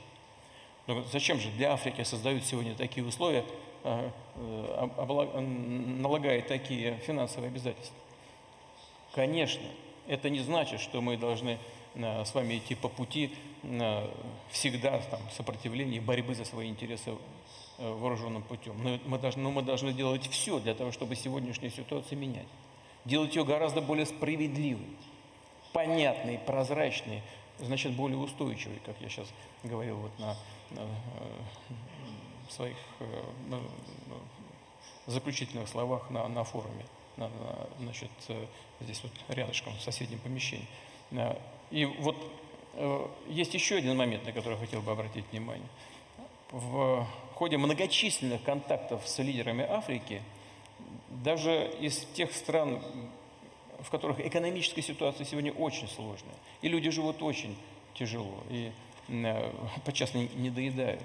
Но зачем же для Африки создают сегодня такие условия, а, э, налагая такие финансовые обязательства? Конечно, это не значит, что мы должны с вами идти по пути всегда там, сопротивления, борьбы за свои интересы э, вооруженным путем. Но мы, должны, но мы должны делать все для того, чтобы сегодняшнюю ситуацию менять. Делать ее гораздо более справедливой, понятной, прозрачной, значит, более устойчивой, как я сейчас говорил вот на, на э, своих э, на, заключительных словах на, на форуме, на, на, значит, здесь вот рядышком, в соседнем помещении. И вот э, есть еще один момент, на который я хотел бы обратить внимание. В ходе многочисленных контактов с лидерами Африки, даже из тех стран, в которых экономическая ситуация сегодня очень сложная, и люди живут очень тяжело, и э, подчас не, не доедают.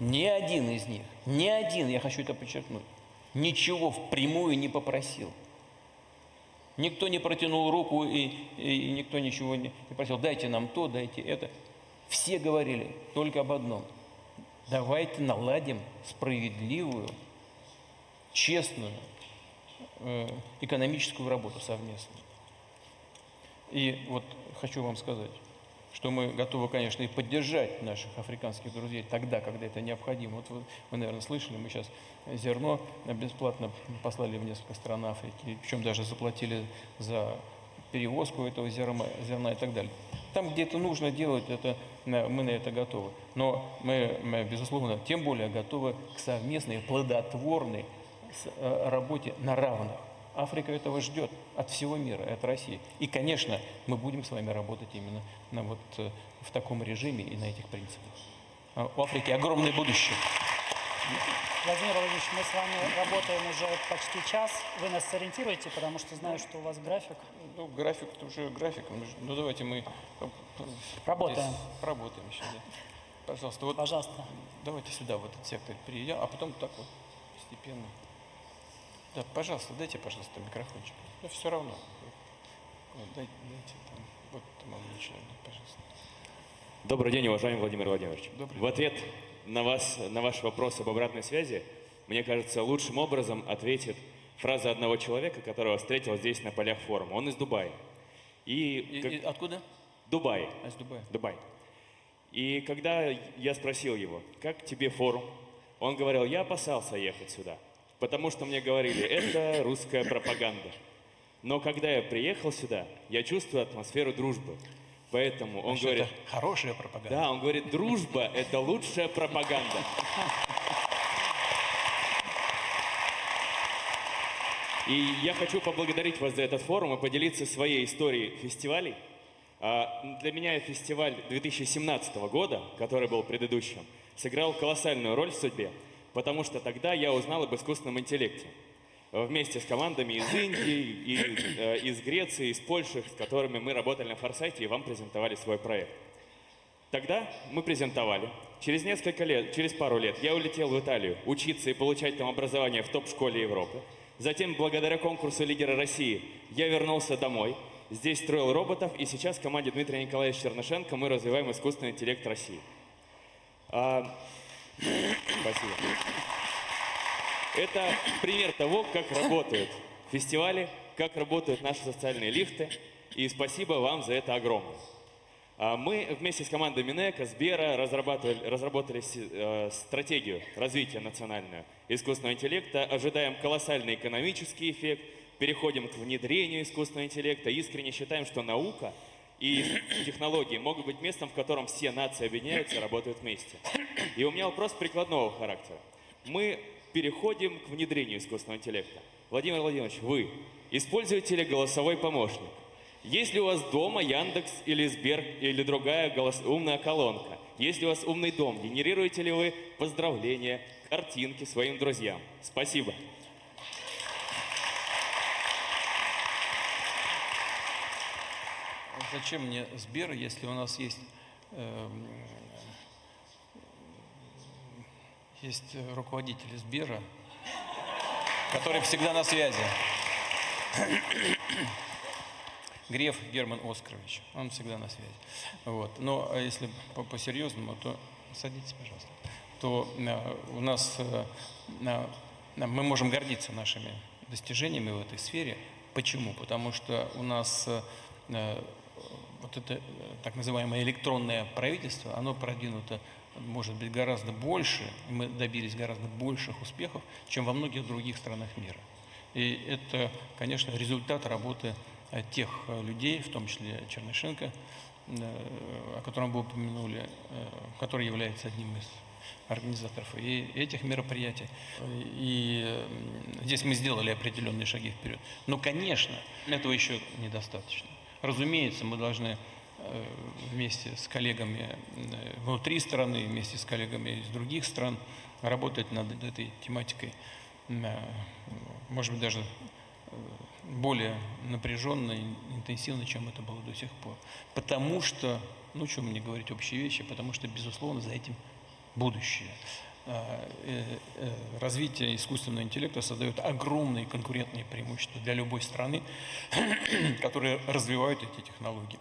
Ни один из них, ни один, я хочу это подчеркнуть, ничего впрямую не попросил – Никто не протянул руку и, и никто ничего не, просил, дайте нам то, дайте это. Все говорили только об одном. Давайте наладим справедливую, честную э, экономическую работу совместно. И вот хочу вам сказать, что мы готовы, конечно, и поддержать наших африканских друзей тогда, когда это необходимо. Вот вы, вы наверное, слышали, мы сейчас зерно бесплатно послали в несколько стран Африки, причем даже заплатили за перевозку этого зерна, зерна и так далее. Там, где это нужно делать, это, мы на это готовы. Но мы, мы, безусловно, тем более готовы к совместной, плодотворной э, работе на равных. Африка этого ждет от всего мира, от России. И, конечно, мы будем с вами работать именно на вот, э, в таком режиме и на этих принципах. А у Африки огромное будущее. Владимир Владимирович, мы с вами работаем уже почти час. Вы нас сориентируете, потому что знаю, что у вас график. Ну, график это уже график. Ну, давайте мы работаем. Работаем еще. Да. Пожалуйста, вот. Пожалуйста. Давайте сюда, в этот сектор перейдем, а потом так вот постепенно. Да, пожалуйста, дайте, пожалуйста, микрофончик. Ну, все равно. Вот, дайте, дайте там, вот молодой человек, пожалуйста. Добрый день, уважаемый Владимир Владимирович. Добрый В ответ на, вас, на ваш вопрос об обратной связи, мне кажется, лучшим образом ответит фраза одного человека, которого встретил здесь на полях форума. Он из Дубая. И, и, как... и откуда? Дубай. А, из Дубая. Дубай. И когда я спросил его, как тебе форум, он говорил, я опасался ехать сюда – потому что мне говорили, это русская пропаганда. Но когда я приехал сюда, я чувствую атмосферу дружбы. Поэтому он Значит, говорит... Это хорошая пропаганда. Да, он говорит, дружба – это лучшая пропаганда. И я хочу поблагодарить вас за этот форум и поделиться своей историей фестивалей. А, для меня фестиваль 2017 года, который был предыдущим, сыграл колоссальную роль в судьбе – потому что тогда я узнал об искусственном интеллекте. Вместе с командами из Индии, и, э, из Греции, из Польши, с которыми мы работали на Форсайте и вам презентовали свой проект. Тогда мы презентовали. Через несколько лет, через пару лет я улетел в Италию учиться и получать там образование в топ-школе Европы. Затем, благодаря конкурсу «Лидера России», я вернулся домой здесь строил роботов, и сейчас в команде Дмитрия Николаевича Чернышенко мы развиваем искусственный интеллект России. А, Спасибо. Это пример того, как работают фестивали, как работают наши социальные лифты. И спасибо вам за это огромное. А Мы вместе с командой Минэка, Сбера разрабатывали, разработали э, стратегию развития национального искусственного интеллекта. Ожидаем колоссальный экономический эффект, переходим к внедрению искусственного интеллекта. Искренне считаем, что наука и технологии могут быть местом, в котором все нации объединяются и работают вместе. И у меня вопрос прикладного характера. Мы переходим к внедрению искусственного интеллекта. Владимир Владимирович, вы используете ли голосовой помощник? Есть ли у вас дома Яндекс или Сбер или другая голос- умная колонка? Есть ли у вас умный дом? Генерируете ли вы поздравления, картинки своим друзьям? Спасибо. Зачем мне Сбер, если у нас есть, эм, есть руководитель Сбера, который всегда на связи? [coughs] Греф Герман Оскарович, он всегда на связи. Вот. Но а если по- по-серьезному, то садитесь, пожалуйста. То э, у нас э, э, мы можем гордиться нашими достижениями в этой сфере. Почему? Потому что у нас э, э, вот это э, так называемое электронное правительство, оно продвинуто, может быть, гораздо больше, мы добились гораздо больших успехов, чем во многих других странах мира. И это, конечно, результат работы э, тех э, людей, в том числе Чернышенко, о котором вы упомянули, который является одним из организаторов и этих мероприятий. И здесь мы сделали определенные шаги вперед. Но, конечно, этого еще недостаточно. Разумеется, мы должны э, вместе с коллегами э, внутри страны, вместе с коллегами из других стран работать над этой тематикой, э, может быть, даже более напряженно и интенсивно, чем это было до сих пор. Потому что, ну, что мне говорить общие вещи, потому что, безусловно, за этим будущее. А, э, э, Развитие искусственного интеллекта создает огромные конкурентные преимущества для любой страны, [clears throat] которые развивают эти технологии.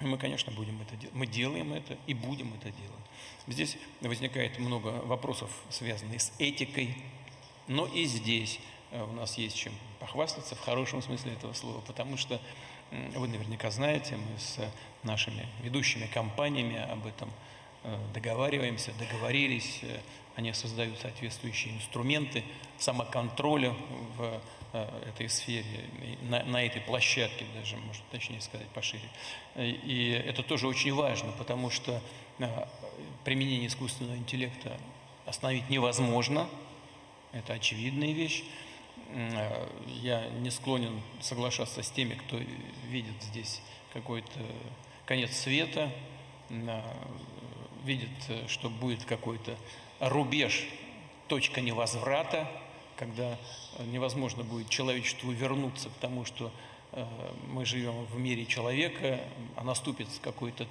И мы, конечно, будем это делать. Мы делаем это и будем это делать. Здесь возникает много вопросов, связанных с этикой, но и здесь э, у нас есть чем похвастаться в хорошем смысле этого слова, потому что вы наверняка знаете, мы с нашими ведущими компаниями об этом э, договариваемся, договорились, э, они создают соответствующие инструменты самоконтроля в э, этой сфере, на, на этой площадке даже, можно точнее сказать, пошире. Э, И это тоже очень важно, потому что применение искусственного интеллекта остановить невозможно, это очевидная вещь. Я не склонен соглашаться с теми, кто видит здесь какой-то конец света, видит, э, что будет какой-то рубеж, точка невозврата, когда э, невозможно будет человечеству вернуться к тому, что э, мы живем в мире человека, а наступит с какой-то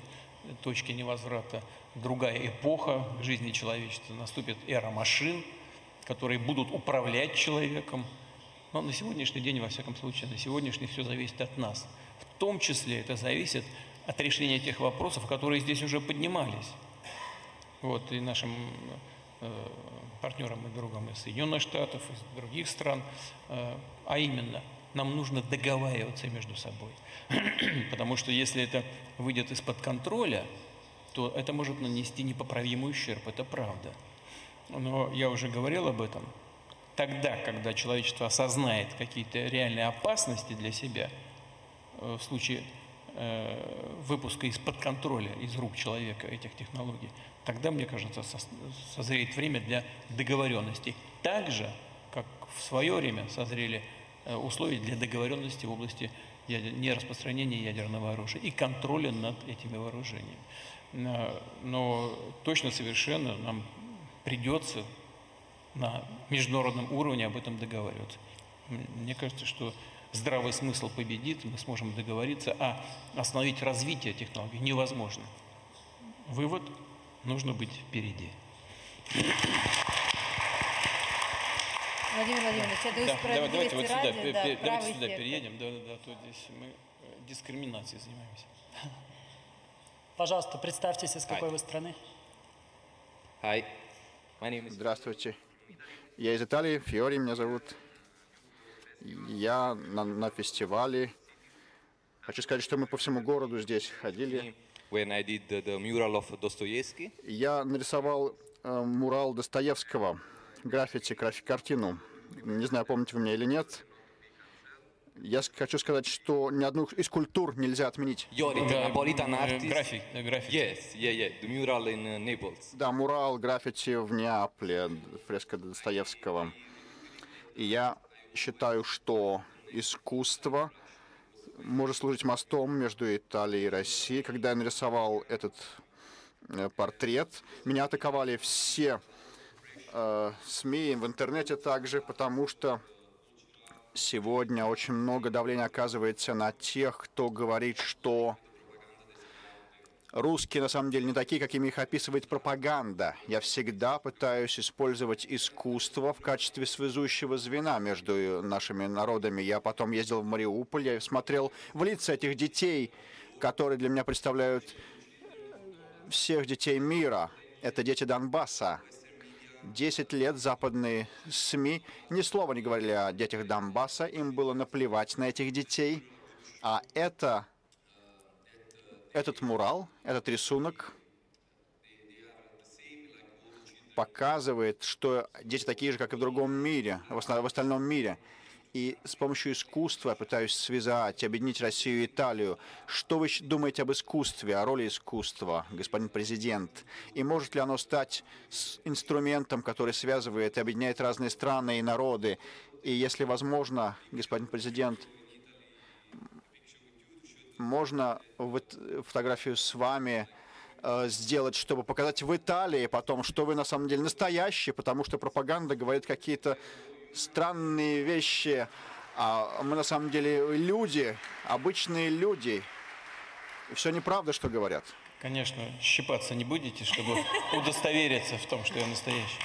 точки невозврата другая эпоха в жизни человечества, наступит эра машин, которые будут управлять человеком. Но на сегодняшний день, во всяком случае, на сегодняшний все зависит от нас. В том числе это зависит от решения тех вопросов, которые здесь уже поднимались. Вот, и нашим э, партнерам и другам из Соединенных Штатов, из других стран. Э, а именно, нам нужно договариваться между собой. [clears throat] Потому что если это выйдет из-под контроля, то это может нанести непоправимый ущерб, это правда. Но я уже говорил об этом. Тогда, когда человечество осознает какие-то реальные опасности для себя, э, в случае выпуска из-под контроля, из рук человека этих технологий, тогда, мне кажется, созреет время для договоренностей. Так же, как в свое время созрели э, условия для договоренности в области нераспространения ядерного оружия и контроля над этими вооружениями. Э, Но точно совершенно нам придется на международном уровне об этом договариваться. Мне кажется, что здравый смысл победит, мы сможем договориться, а остановить развитие технологий невозможно. Вывод – нужно быть впереди. Владимир Владимирович, я даю Да, давай- давайте вот сюда, да, давайте сюда сектор. переедем, да, да, да, то здесь мы э, дискриминацией занимаемся. [laughs] Пожалуйста, представьтесь, из какой вы страны. Hi, my name is Здравствуйте. Я из Италии, Фиори меня зовут. Я на, на фестивале. Хочу сказать, что мы по всему городу здесь ходили. When I did the, the mural of Dostoevsky. Я нарисовал э, мурал Достоевского, граффити, картину. Не знаю, помните вы меня или нет. Я хочу сказать, что ни одну из культур нельзя отменить. Да, мурал, граффити в Неаполе, фреска Достоевского. И я считаю, что искусство может служить мостом между Италией и Россией. Когда я нарисовал этот э, портрет, меня атаковали все э, СМИ, в интернете также, потому что сегодня очень много давления оказывается на тех, кто говорит, что русские на самом деле не такие, какими их описывает пропаганда. Я всегда пытаюсь использовать искусство в качестве связующего звена между нашими народами. Я потом ездил в Мариуполь, я смотрел в лица этих детей, которые для меня представляют всех детей мира. Это дети Донбасса. Десять лет западные СМИ ни слова не говорили о детях Донбасса. Им было наплевать на этих детей. А это этот мурал, этот рисунок показывает, что дети такие же, как и в другом мире, в оста- в остальном мире. И с помощью искусства я пытаюсь связать, объединить Россию и Италию. Что вы думаете об искусстве, о роли искусства, господин президент? И может ли оно стать инструментом, который связывает и объединяет разные страны и народы? И если возможно, господин президент, можно вот фотографию с вами э, сделать, чтобы показать в Италии потом, что вы на самом деле настоящие, потому что пропаганда говорит какие-то странные вещи, а мы на самом деле люди, обычные люди. И все неправда, что говорят. Конечно, щипаться не будете, чтобы [laughs] удостовериться в том, что я настоящий.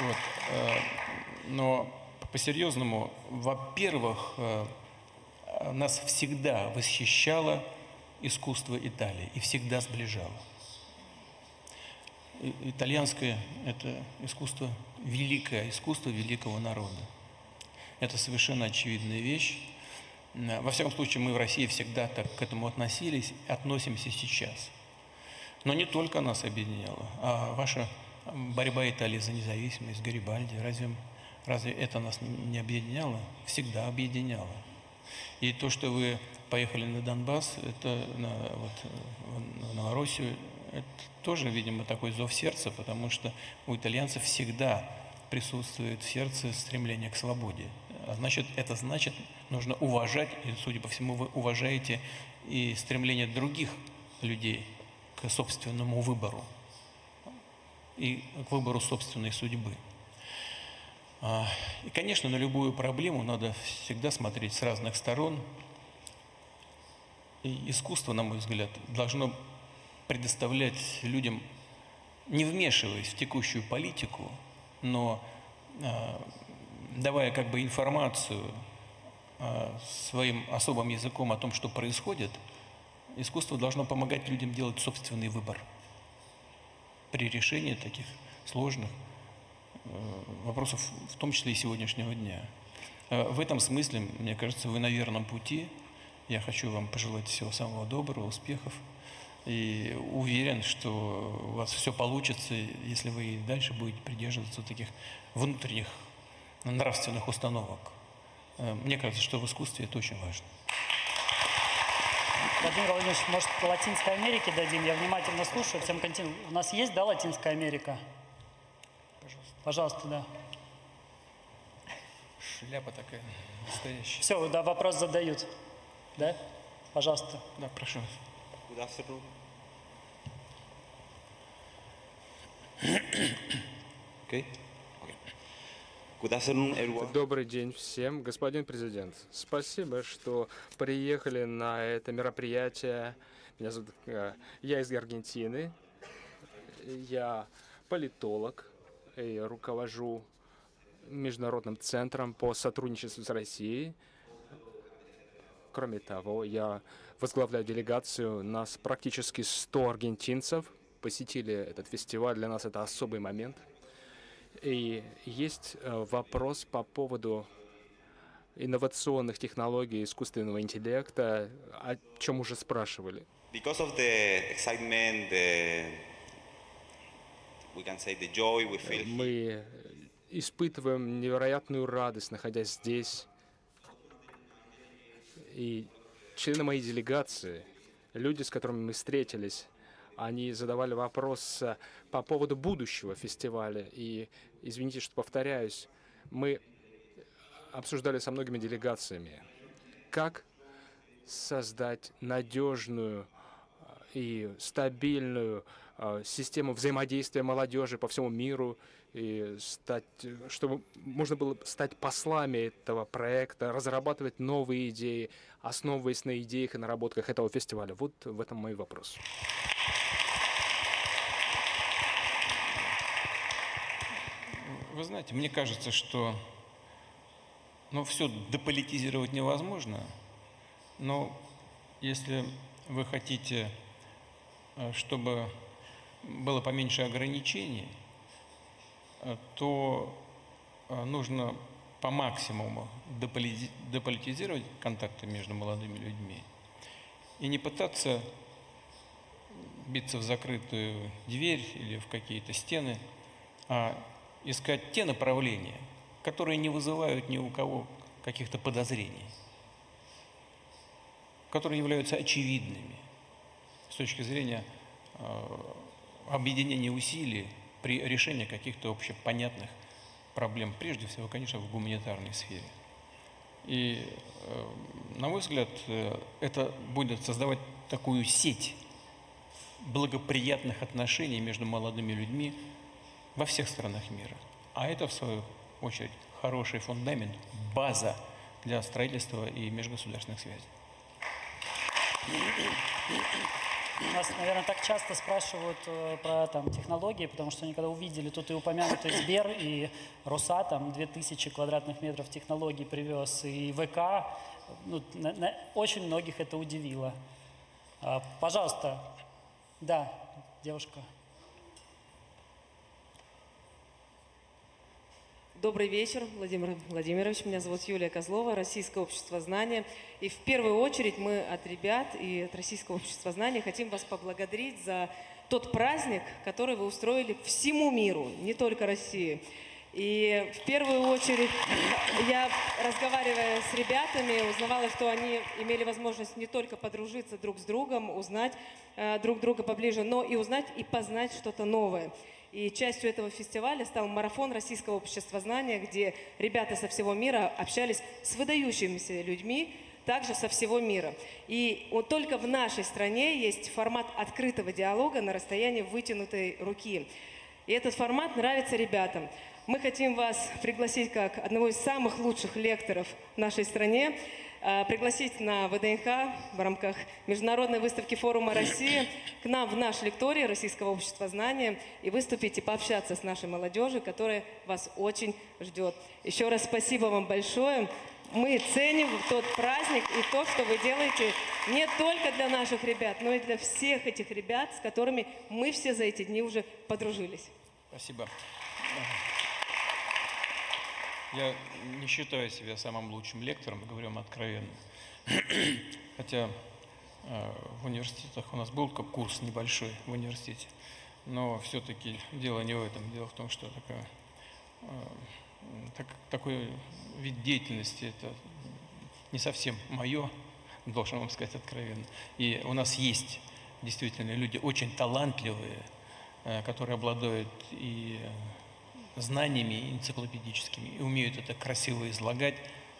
Вот. э, Но по-серьезному, во-первых, э, нас всегда восхищало искусство Италии и всегда сближало. Итальянское – это искусство, великое искусство великого народа. Это совершенно очевидная вещь. Во всяком случае, мы в России всегда так к этому относились, относимся сейчас. Но не только нас объединяло, а ваша борьба Италии за независимость, Гарибальди, разве, разве это нас не объединяло? Всегда объединяло. И то, что вы поехали на Донбасс, это на, вот, в Новороссию, это тоже, видимо, такой зов сердца, потому что у итальянцев всегда присутствует в сердце стремление к свободе. А значит, это значит, нужно уважать, и, судя по всему, вы уважаете и стремление других людей к собственному выбору и к выбору собственной судьбы. А, И, конечно, на любую проблему надо всегда смотреть с разных сторон. И искусство, на мой взгляд, должно предоставлять людям, не вмешиваясь в текущую политику, но а, давая как бы информацию а, своим особым языком о том, что происходит, искусство должно помогать людям делать собственный выбор при решении таких сложных вопросов, в том числе и сегодняшнего дня. Э, В этом смысле, мне кажется, вы на верном пути. Я хочу вам пожелать всего самого доброго, успехов. И уверен, что у вас все получится, если вы и дальше будете придерживаться таких внутренних нравственных установок. Э, Мне кажется, что в искусстве это очень важно. Владимир Владимирович, может, Латинской Америке дадим? Я внимательно слушаю всем континентам. У нас есть, да, Латинская Америка? Пожалуйста. Да. Шляпа такая настоящая. Все, да, вопрос задают. Да? Пожалуйста. Да, прошу вас. Good afternoon. Okay. Добрый день всем, господин президент. Спасибо, что приехали на это мероприятие. Меня зовут, э, я из международным центром по сотрудничеству с Россией. Кроме того, я возглавляю делегацию. Нас практически 100 аргентинцев посетили этот фестиваль. Для нас это особый момент. И есть э, вопрос по поводу инновационных технологий, искусственного интеллекта, о чем уже спрашивали. Because of the excitement, the, Мы испытываем невероятную радость, находясь здесь. И члены моей делегации, люди, с которыми мы встретились, они задавали вопрос э, по поводу будущего фестиваля. И, извините, что повторяюсь, мы обсуждали со многими делегациями, как создать надежную э, и стабильную систему взаимодействия молодежи по всему миру, и стать, чтобы можно было стать послами этого проекта, разрабатывать новые идеи, основываясь на идеях и наработках этого фестиваля. Вот в этом мой вопрос. Вы знаете, мне кажется, что ну, все деполитизировать невозможно, но если вы хотите, э, чтобы было поменьше ограничений, э, то э, нужно по максимуму деполитизировать контакты между молодыми людьми и не пытаться биться в закрытую дверь или в какие-то стены, а искать те направления, которые не вызывают ни у кого каких-то подозрений, которые являются очевидными с точки зрения объединения усилий при решении каких-то общепонятных проблем, прежде всего, конечно, в гуманитарной сфере. И, э, на мой взгляд, э, это будет создавать такую сеть благоприятных отношений между молодыми людьми во всех странах мира. А это, в свою очередь, хороший фундамент, база для строительства и межгосударственных связей. Нас, наверное, так часто спрашивают э, про там, технологии, потому что они когда увидели, тут и упомянутый Сбер, и Росатом 2000 квадратных метров технологий привез, и ВК, ну, на, на, очень многих это удивило. А, пожалуйста, да, девушка. Добрый вечер, Владимир Владимирович. Меня зовут Юлия Козлова, Российское общество знания. И в первую очередь мы от ребят и от Российского общества знания хотим вас поблагодарить за тот праздник, который вы устроили всему миру, не только России. И в первую очередь я, разговаривая с ребятами, узнавала, что они имели возможность не только подружиться друг с другом, узнать э, друг друга поближе, но и узнать и познать что-то новое. И частью этого фестиваля стал марафон Российского общества знания, где ребята со всего мира общались с выдающимися людьми, также со всего мира. И вот только в нашей стране есть формат открытого диалога на расстоянии вытянутой руки. И этот формат нравится ребятам. Мы хотим вас пригласить как одного из самых лучших лекторов в нашей стране, пригласить на ВДНХ в рамках Международной выставки форума России к нам в наш лекторий Российского общества знания и выступить и пообщаться с нашей молодежью, которая вас очень ждет. Еще раз спасибо вам большое. Мы ценим тот праздник и то, что вы делаете не только для наших ребят, но и для всех этих ребят, с которыми мы все за эти дни уже подружились. Спасибо. Я не считаю себя самым лучшим лектором, говорю вам откровенно. [clears throat] Хотя э, в университетах у нас был курс небольшой в университете, но все-таки дело не в этом. Дело в том, что такая, э, так, такой вид деятельности это не совсем мое, должен вам сказать откровенно. И у нас есть действительно люди очень талантливые, э, которые обладают и знаниями энциклопедическими и умеют это красиво излагать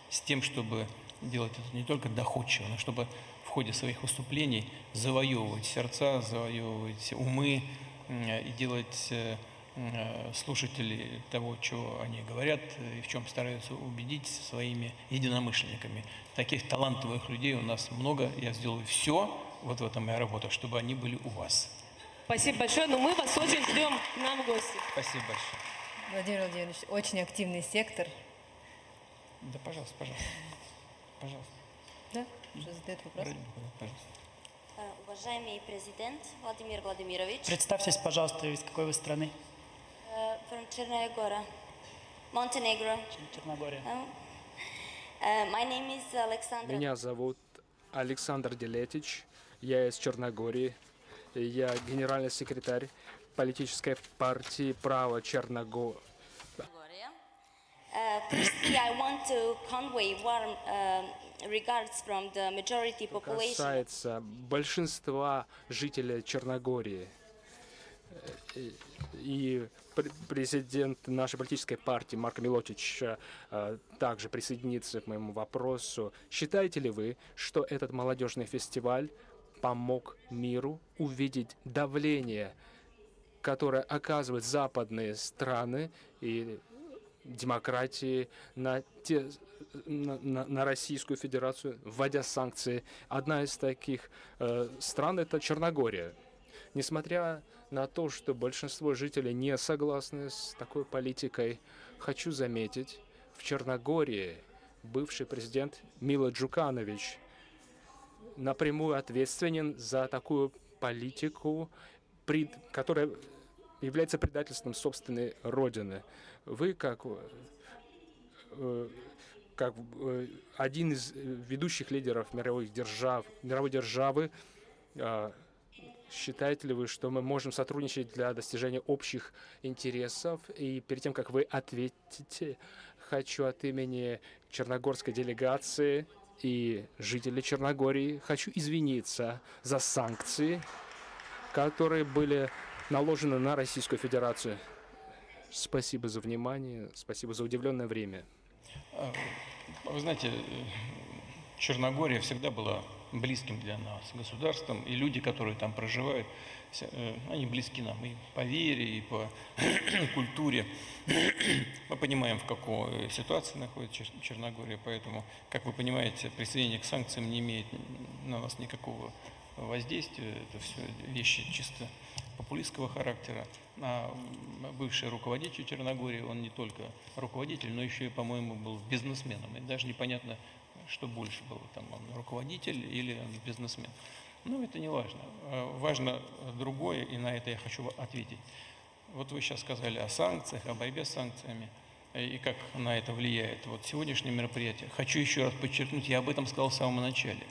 с тем, чтобы делать это не только доходчиво, но чтобы в ходе своих выступлений завоевывать сердца, завоевывать умы и делать э, э, слушателей того, чего они говорят и в чем стараются убедить своими единомышленниками. Таких талантливых людей у нас много. Я сделаю все, вот в этом моя работа, чтобы они были у вас. Спасибо большое, но мы вас очень ждем к нам в гости. Спасибо большое. Владимир Владимирович, очень активный сектор. Да, пожалуйста, пожалуйста. Пожалуйста. Да? Что задает вопрос? Пожалуйста. Э, Уважаемый президент Владимир Владимирович, Представьтесь, пожалуйста, из какой вы страны? э, from Черная Гора, Montenegro. Черногория. Uh, my name is Alexandra. Меня зовут Александр Делетич, я из Черногории, я генеральный секретарь политической партии «Право Черногории». Uh, firstly, I want to convey warm regards from the majority population. касается большинства жителей Черногории. Э, И, и пр- президент нашей политической партии Марк Милотич также присоединится к моему вопросу. Считаете ли вы, что этот молодежный фестиваль помог миру увидеть давление, которое оказывают западные страны и демократии на, те, на, на- на Российскую Федерацию, вводя санкции. Одна из таких э, стран это Черногория. Несмотря на то, что большинство жителей не согласны с такой политикой, хочу заметить, в Черногории бывший президент Мило Джуканович напрямую ответственен за такую политику, пред- которая является предательством собственной родины. Вы, как, э, как э, один из э, ведущих лидеров мировых держав, мировой державы, э, считаете ли вы, что мы можем сотрудничать для достижения общих интересов? И перед тем, как вы ответите, хочу от имени черногорской делегации и жителей Черногории хочу извиниться за санкции, которые были наложены на Российскую Федерацию. Спасибо за внимание, спасибо за удивленное время. Вы знаете, Черногория всегда была близким для нас государством, и люди, которые там проживают, э, они близки нам и по вере, и по [clears throat] культуре. [clears throat] Мы понимаем, в какой ситуации находится Чер- Черногория, поэтому, как вы понимаете, присоединение к санкциям не имеет на нас никакого воздействия. Это все вещи чисто популистского характера. А бывший руководитель Черногории, он не только руководитель, но еще и, по-моему, был бизнесменом. И даже непонятно, что больше было, там, он руководитель или он бизнесмен. Но это не важно. А Важно другое, и на это я хочу ответить. Вот вы сейчас сказали о санкциях, о борьбе с санкциями э, и как на это влияет. Вот сегодняшнее мероприятие. Хочу еще раз подчеркнуть, я об этом сказал в самом начале.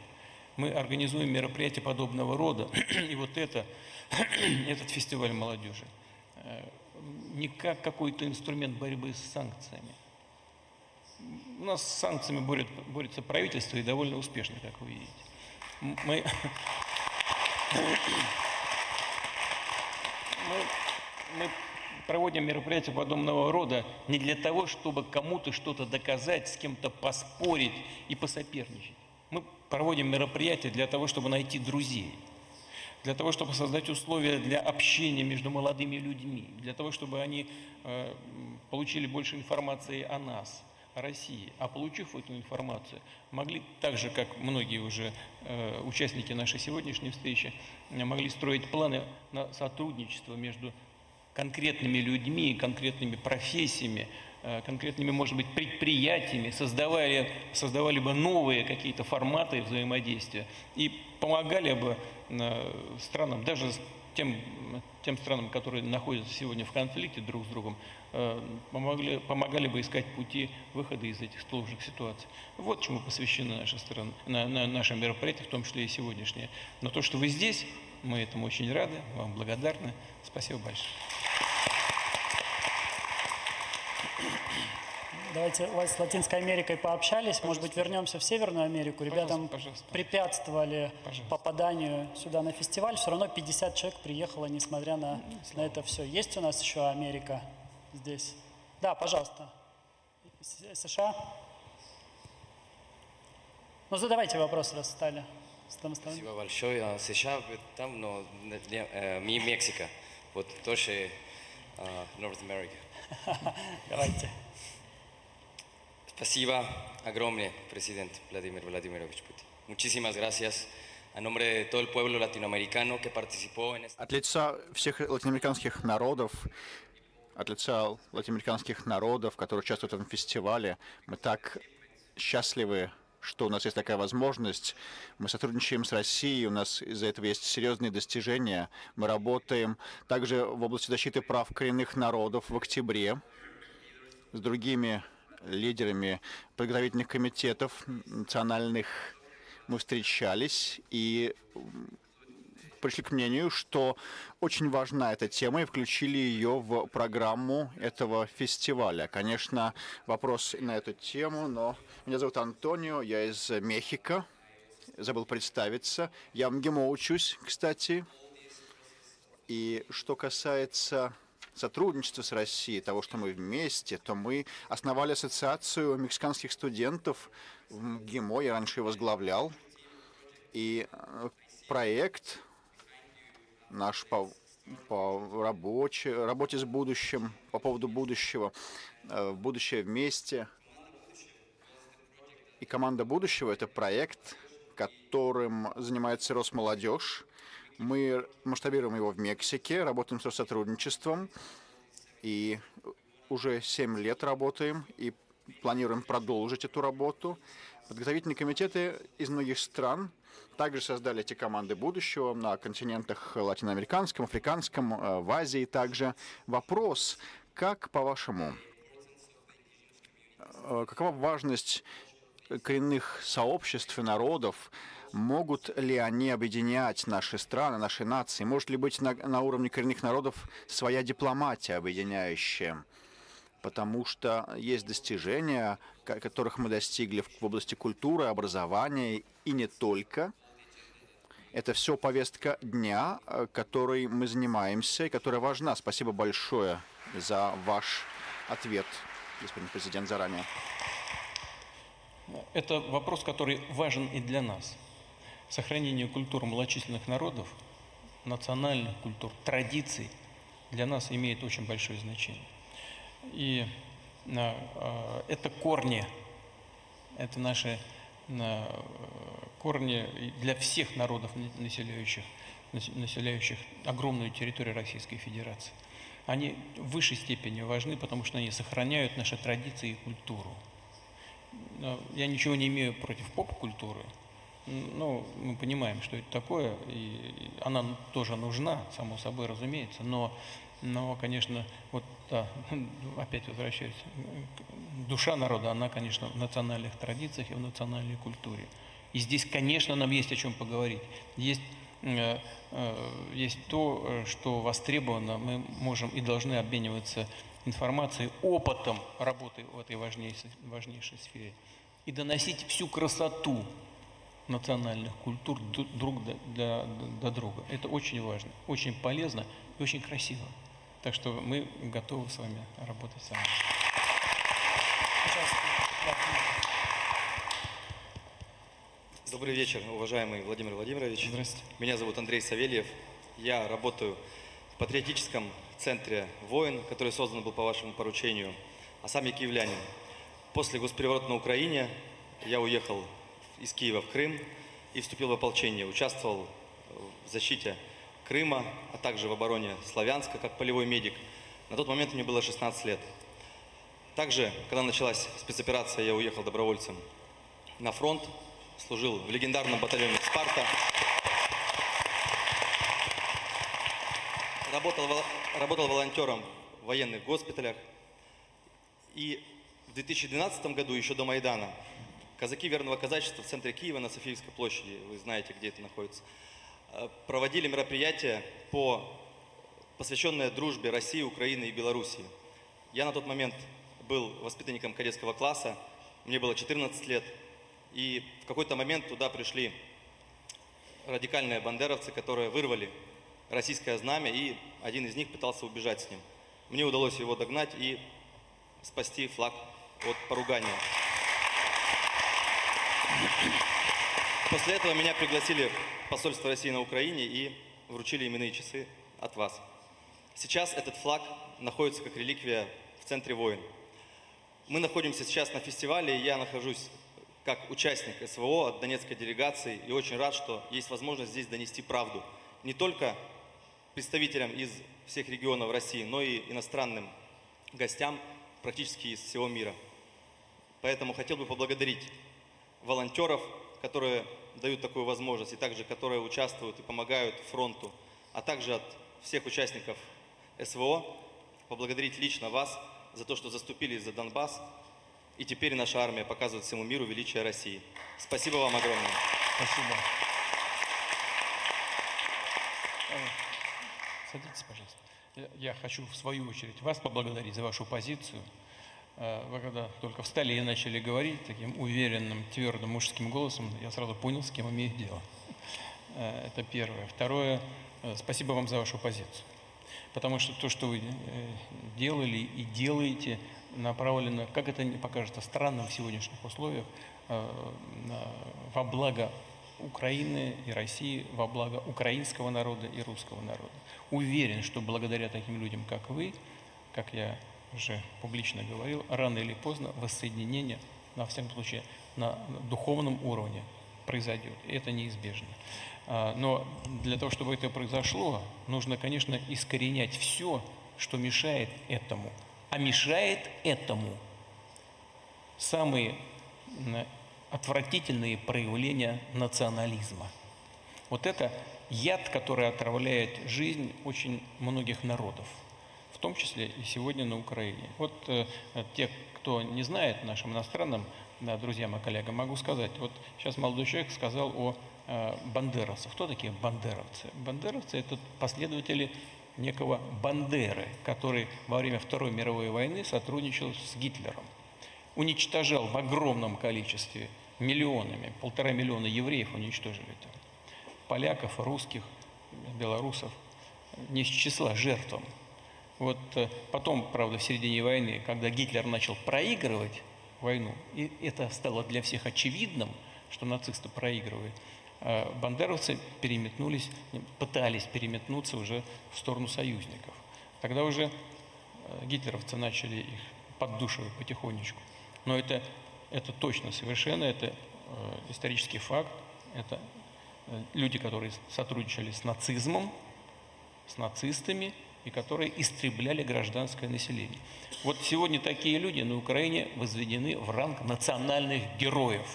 Мы организуем мероприятия подобного рода, [clears throat] и вот это, [clears throat] этот фестиваль молодежи, э, не как какой-то инструмент борьбы с санкциями. У нас с санкциями борет, борется правительство и довольно успешно, как вы видите. Мы, [clears throat] мы, мы проводим мероприятия подобного рода не для того, чтобы кому-то что-то доказать, с кем-то поспорить и посоперничать. Проводим мероприятия для того, чтобы найти друзей, для того, чтобы создать условия для общения между молодыми людьми, для того, чтобы они э, получили больше информации о нас, о России. А получив эту информацию, могли так же, как многие уже э, участники нашей сегодняшней встречи, э, могли строить планы на сотрудничество между конкретными людьми, конкретными профессиями, конкретными, может быть, предприятиями, создавали, создавали бы новые какие-то форматы взаимодействия и помогали бы э, странам, даже тем, тем странам, которые находятся сегодня в конфликте друг с другом, э, помогли, помогали бы искать пути выхода из этих сложных ситуаций. Вот чему посвящены наши, страны, на, на, наши мероприятия, в том числе и сегодняшнее. Но то, что вы здесь, мы этому очень рады, вам благодарны. Спасибо большое. Давайте с Латинской Америкой пообщались. Может быть, вернемся в Северную Америку. Ребятам препятствовали попаданию сюда на фестиваль. Все равно 50 человек приехало, несмотря на, на это все. Есть у нас еще Америка здесь? Да, пожалуйста. США? Ну, задавайте вопрос, раз стали. Спасибо большое. А США там, но не- не- э, Ми- Мексика. Вот тоже North America. [laughs] Давайте. Спасибо огромное, президент Владимир Владимирович Путин. Muchísimas gracias. От лица всех латиноамериканских народов от лица латиноамериканских народов, которые участвуют в этом фестивале, мы так счастливы, что у нас есть такая возможность. Мы сотрудничаем с Россией, у нас из-за этого есть серьезные достижения. Мы работаем также в области защиты прав коренных народов в октябре с другими лидерами подготовительных комитетов национальных мы встречались и пришли к мнению, что очень важна эта тема и включили ее в программу этого фестиваля. Конечно, вопрос на эту тему, но меня зовут Антонио, я из Мехико, забыл представиться. Я в МГИМО учусь, кстати. И что касается сотрудничества с Россией, того, что мы вместе, то мы основали ассоциацию мексиканских студентов в МГИМО, я раньше ее возглавлял. И э, проект наш по, по рабоче, работе с будущим, по поводу будущего, э, будущее вместе. И команда будущего – это проект, которым занимается Росмолодежь. Мы масштабируем его в Мексике, работаем с сотрудничеством. И уже 7 лет работаем и планируем продолжить эту работу. Подготовительные комитеты из многих стран также создали эти команды будущего на континентах латиноамериканском, африканском, э, в Азии также. Вопрос, как по-вашему, э, какова важность коренных сообществ и народов, могут ли они объединять наши страны, наши нации? Может ли быть на, на уровне коренных народов своя дипломатия объединяющая? Потому что есть достижения, которых мы достигли в области культуры, образования и не только. Это все повестка дня, э, которой мы занимаемся и которая важна. Спасибо большое за ваш ответ, господин президент, заранее. Это вопрос, который важен и для нас. Сохранение культур малочисленных народов, национальных культур, традиций для нас имеет очень большое значение. И э, это корни, это наши э, корни для всех народов, населяющих, населяющих огромную территорию Российской Федерации. Они в высшей степени важны, потому что они сохраняют наши традиции и культуру. Я ничего не имею против поп-культуры, ну, мы понимаем, что это такое, и она тоже нужна, само собой разумеется, но, но конечно, вот, да, [laughs] опять возвращаюсь, душа народа, она, конечно, в национальных традициях и в национальной культуре. И здесь, конечно, нам есть о чем поговорить. Есть, э, э, есть то, что востребовано, мы можем и должны обмениваться информацией, опытом работы в этой важнейшей, важнейшей сфере и доносить всю красоту национальных культур друг до, до, до друга. Это очень важно, очень полезно и очень красиво. Так что мы готовы с вами работать с вами. Добрый вечер, уважаемый Владимир Владимирович. Здравствуйте. Меня зовут Андрей Савельев. Я работаю в патриотическом центре «Воин», который создан был по вашему поручению, а сам я киевлянин. После госпереворота на Украине я уехал из Киева в Крым и вступил в ополчение. Участвовал в защите Крыма, а также в обороне Славянска как полевой медик. На тот момент мне было 16 лет. Также, когда началась спецоперация, я уехал добровольцем на фронт, служил в легендарном батальоне «Спарта». Работал, работал волонтером в военных госпиталях. И в 2012 году, еще до Майдана, Казаки верного казачества в центре Киева на Софийской площади, вы знаете, где это находится, проводили мероприятие, по, посвященное дружбе России, Украины и Белоруссии. Я на тот момент был воспитанником кадетского класса, мне было 14 лет, и в какой-то момент туда пришли радикальные бандеровцы, которые вырвали российское знамя, и один из них пытался убежать с ним. Мне удалось его догнать и спасти флаг от поругания. После этого меня пригласили в посольство России на Украине и вручили именные часы от вас. Сейчас этот флаг находится как реликвия в центре войн. Мы находимся сейчас на фестивале, и я нахожусь как участник СВО от донецкой делегации, и очень рад, что есть возможность здесь донести правду не только представителям из всех регионов России, но и иностранным гостям практически из всего мира. Поэтому хотел бы поблагодарить волонтеров, которые дают такую возможность, и также которые участвуют и помогают фронту, а также от всех участников СВО, поблагодарить лично вас за то, что заступились за Донбасс, и теперь наша армия показывает всему миру величие России. Спасибо вам огромное. Спасибо. Садитесь, пожалуйста. Я хочу в свою очередь вас поблагодарить за вашу позицию. Э, вы когда только встали и начали говорить таким уверенным, твердым мужским голосом, я сразу понял, с кем имею дело. Э, это первое. Второе, э, спасибо вам за вашу позицию. Потому что то, что вы делали и делаете, направлено, как это не покажется странным в сегодняшних условиях, во благо Украины и России, во благо украинского народа и русского народа. Уверен, что благодаря таким людям, как вы, как я уже публично говорил, рано или поздно воссоединение, на всяком случае, на духовном уровне произойдет. И это неизбежно. А, но для того, чтобы это произошло, нужно, конечно, искоренять все, что мешает этому. А мешает этому самые отвратительные проявления национализма. Вот это яд, который отравляет жизнь очень многих народов в том числе и сегодня на Украине. Вот э, те, кто не знает нашим иностранным да, друзьям и коллегам, могу сказать, вот сейчас молодой человек сказал о э, бандеровцах. Кто такие бандеровцы? Бандеровцы – это последователи некого Бандеры, который во время Второй мировой войны сотрудничал с Гитлером. Уничтожал в огромном количестве, миллионами, полтора миллиона евреев уничтожили там. Поляков, русских, белорусов, не с числа жертвам вот э, потом, правда, в середине войны, когда Гитлер начал проигрывать войну, и это стало для всех очевидным, что нацисты проигрывают, э, бандеровцы переметнулись, пытались переметнуться уже в сторону союзников. Тогда уже э, гитлеровцы начали их поддушивать потихонечку. Но это, это точно совершенно, это исторический факт, это люди, которые сотрудничали с нацизмом, с нацистами – и которые истребляли гражданское население. Вот сегодня такие люди на Украине возведены в ранг национальных героев.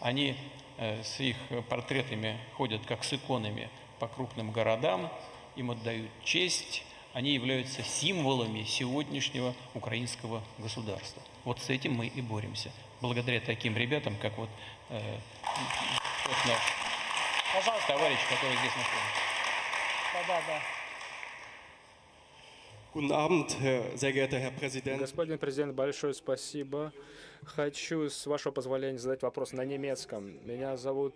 Они э, с их портретами ходят как с иконами по крупным городам, им отдают честь, они являются символами сегодняшнего украинского государства. Вот с этим мы и боремся. Благодаря таким ребятам, как вот, э, вот наш Пожалуйста. товарищ, который здесь находится. Да, да, да. Господин президент, большое спасибо. Хочу, с вашего позволения, задать вопрос на немецком. Меня зовут...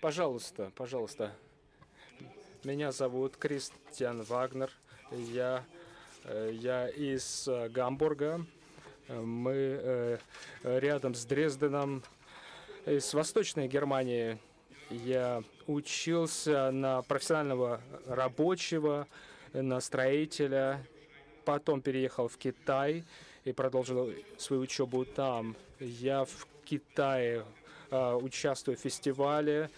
Пожалуйста, пожалуйста. Меня зовут Кристиан Вагнер. Я, э, я из э, Гамбурга. Мы э, рядом с Дрезденом, из Восточной Германии. Я учился на профессионального рабочего, на строителя, потом переехал в Китай и продолжил свою учебу там. Я в Китае э, участвую в фестивале,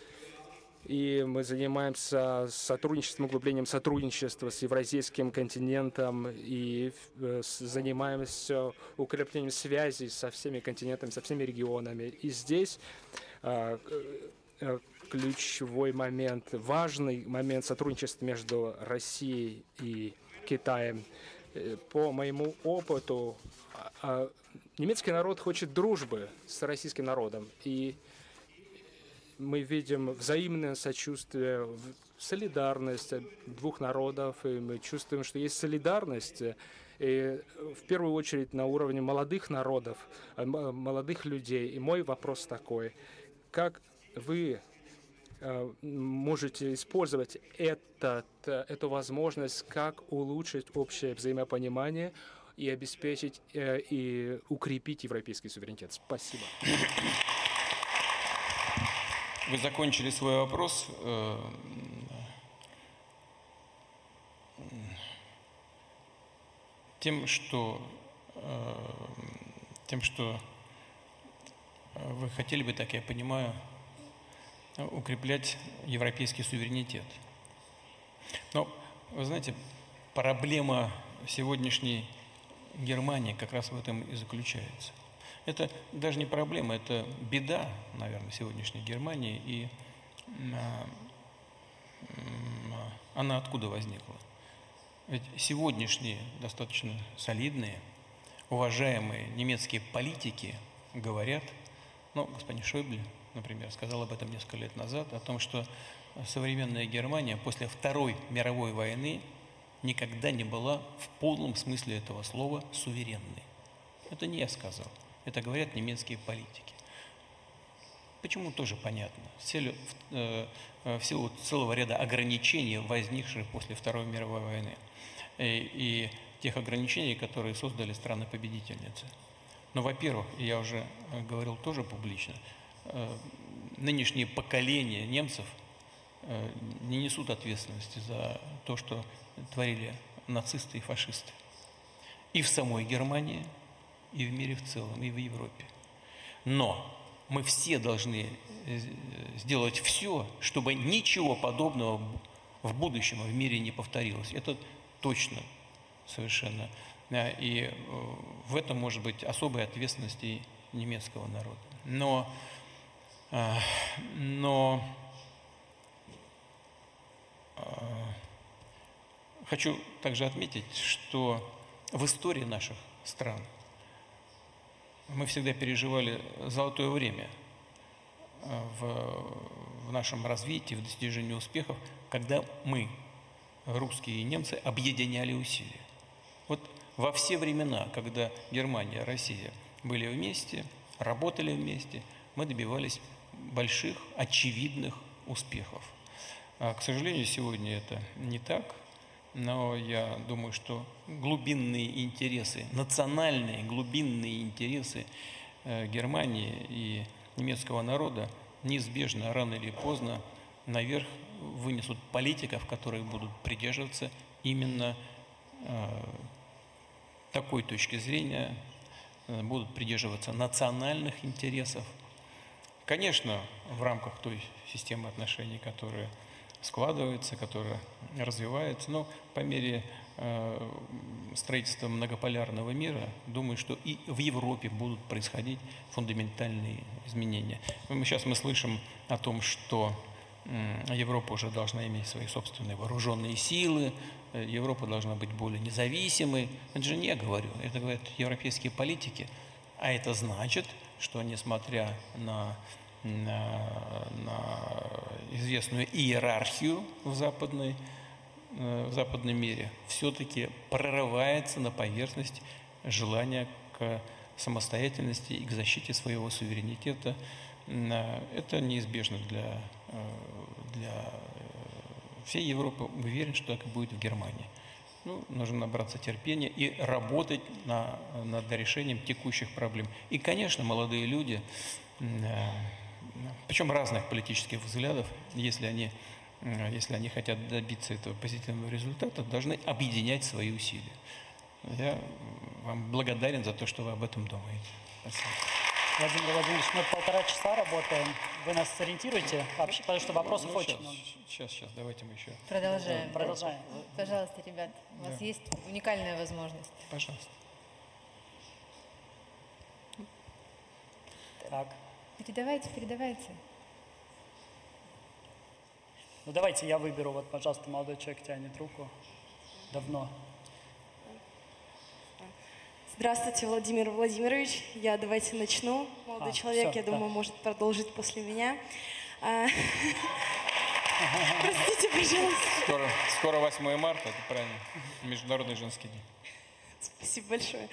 и мы занимаемся сотрудничеством, углублением сотрудничества с евразийским континентом и э, занимаемся укреплением связей со всеми континентами, со всеми регионами. И здесь э, ключевой момент, важный момент сотрудничества между Россией и Китаем. Э, по моему опыту, а, а, немецкий народ хочет дружбы с российским народом. И мы видим взаимное сочувствие, солидарность двух народов, и мы чувствуем, что есть солидарность, и в первую очередь на уровне молодых народов, э, молодых людей. И мой вопрос такой, как вы Э, можете использовать этот, э, эту возможность, как улучшить общее взаимопонимание и обеспечить э, и укрепить европейский суверенитет. Спасибо. Вы закончили свой вопрос тем, что тем, что вы хотели бы, так я понимаю, укреплять европейский суверенитет. Но, вы знаете, проблема сегодняшней Германии как раз в этом и заключается. Это даже не проблема, это беда, наверное, сегодняшней Германии. И она откуда возникла? Ведь сегодняшние достаточно солидные, уважаемые немецкие политики говорят, ну, господин Шойбле, например, сказал об этом несколько лет назад, о том, что современная Германия после Второй мировой войны никогда не была в полном смысле этого слова суверенной. Это не я сказал, это говорят немецкие политики. Почему тоже понятно. В силу, э, в силу целого ряда ограничений, возникших после Второй мировой войны. И, и тех ограничений, которые создали страны-победительницы. Но, во-первых, я уже говорил тоже публично, э, нынешнее поколение немцев э, не несут ответственности за то, что творили нацисты и фашисты. И в самой Германии, и в мире в целом, и в Европе. Но мы все должны э, сделать все, чтобы ничего подобного в будущем в мире не повторилось. Это точно совершенно. И в этом может быть особая ответственность и немецкого народа. Но, но хочу также отметить, что в истории наших стран – мы всегда переживали золотое время в, в нашем развитии, в достижении успехов, когда мы, русские и немцы, объединяли усилия. Вот во все времена, когда Германия, Россия были вместе, работали вместе, мы добивались больших, очевидных успехов. А, к сожалению, сегодня это не так но я думаю, что глубинные интересы, национальные глубинные интересы э, Германии и немецкого народа неизбежно, рано или поздно, наверх вынесут политиков, которые будут придерживаться именно э, такой точки зрения, э, будут придерживаться национальных интересов. Конечно, в рамках той системы отношений, которая складывается, которая развивается. Но по мере э, строительства многополярного мира, думаю, что и в Европе будут происходить фундаментальные изменения. Сейчас мы слышим о том, что Европа уже должна иметь свои собственные вооруженные силы, э, Европа должна быть более независимой. Это же не я говорю, это говорят европейские политики. А это значит, что несмотря на на, на известную иерархию в, западной, э, в западном мире, все-таки прорывается на поверхность желание к самостоятельности и к защите своего суверенитета. Это неизбежно для, э, для всей Европы. Уверен, что так и будет в Германии. Ну, нужно набраться терпения и работать на, над решением текущих проблем. И, конечно, молодые люди, э, причем разных политических взглядов, если они, если они хотят добиться этого позитивного результата, должны объединять свои усилия. Я вам благодарен за то, что вы об этом думаете. Спасибо. Владимир Владимирович, мы полтора часа работаем. Вы нас сориентируете вообще, потому что вопросов ну, очень сейчас, много. Сейчас, сейчас, давайте мы еще. Продолжаем. Продолжаем. Пожалуйста, ребят, у вас Да. есть уникальная возможность. Пожалуйста. Так. Передавайте, передавайте. Ну давайте я выберу. Вот, пожалуйста, молодой человек тянет руку. Давно. Здравствуйте, Владимир Владимирович. Я давайте начну. Молодой А, человек, всё, я думаю, да. может продолжить после меня. А, [laughs] Простите, пожалуйста. Скоро, скоро 8 марта, это правильно, Международный женский день. Спасибо большое.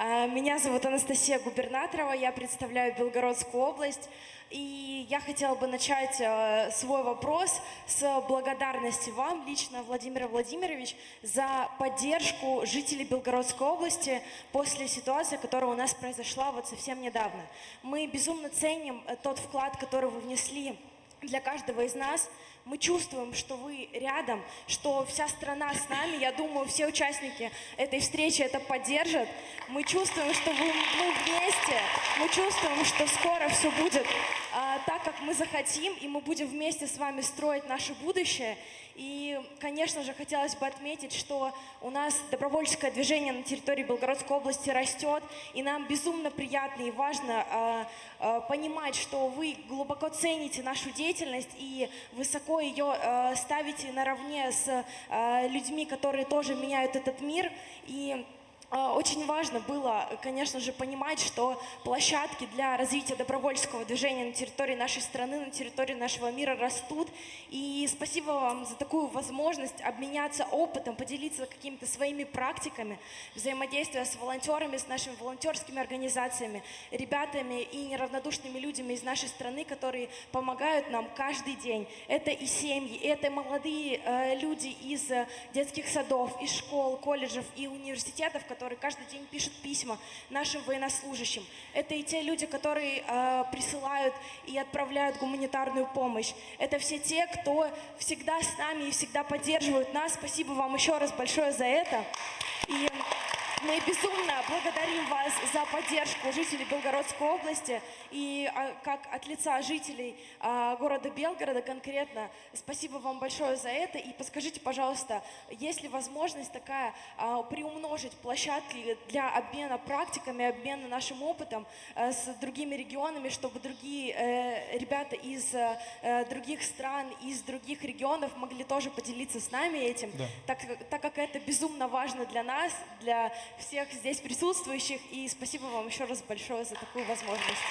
А, Меня зовут Анастасия Губернаторова, я представляю Белгородскую область. И я хотела бы начать э, свой вопрос с благодарности вам, лично Владимир Владимирович, за поддержку жителей Белгородской области после ситуации, которая у нас произошла вот совсем недавно. Мы безумно ценим э, тот вклад, который вы внесли для каждого из нас. Мы чувствуем, что вы рядом, что вся страна с нами. Я думаю, все участники этой встречи это поддержат. Мы чувствуем, что вы, мы вместе. Мы чувствуем, что скоро все будет а, так, как мы захотим, и мы будем вместе с вами строить наше будущее. И, конечно же, хотелось бы отметить, что у нас добровольческое движение на территории Белгородской области растет, и нам безумно приятно и важно э, э, понимать, что вы глубоко цените нашу деятельность и высоко ее э, ставите наравне с э, людьми, которые тоже меняют этот мир. И очень важно было, конечно же, понимать, что площадки для развития добровольческого движения на территории нашей страны, на территории нашего мира растут. И спасибо вам за такую возможность обменяться опытом, поделиться какими-то своими практиками, взаимодействия с волонтерами, с нашими волонтерскими организациями, ребятами и неравнодушными людьми из нашей страны, которые помогают нам каждый день. Это и семьи, это молодые э, люди из детских садов, из школ, колледжев и университетов, которые каждый день пишут письма нашим военнослужащим. Это и те люди, которые э, присылают и отправляют гуманитарную помощь. Это все те, кто всегда с нами и всегда поддерживают нас. Спасибо вам еще раз большое за это. И мы безумно благодарим вас за поддержку жителей Белгородской области и а, как от лица жителей а, города Белгорода конкретно. Спасибо вам большое за это. И подскажите, пожалуйста, есть ли возможность такая а, приумножить площадки для обмена практиками, обмена нашим опытом а, с другими регионами, чтобы другие э, ребята из э, других стран, из других регионов могли тоже поделиться с нами этим, Да. так, так как это безумно важно для нас, для всех здесь присутствующих. И спасибо вам еще раз большое за такую возможность.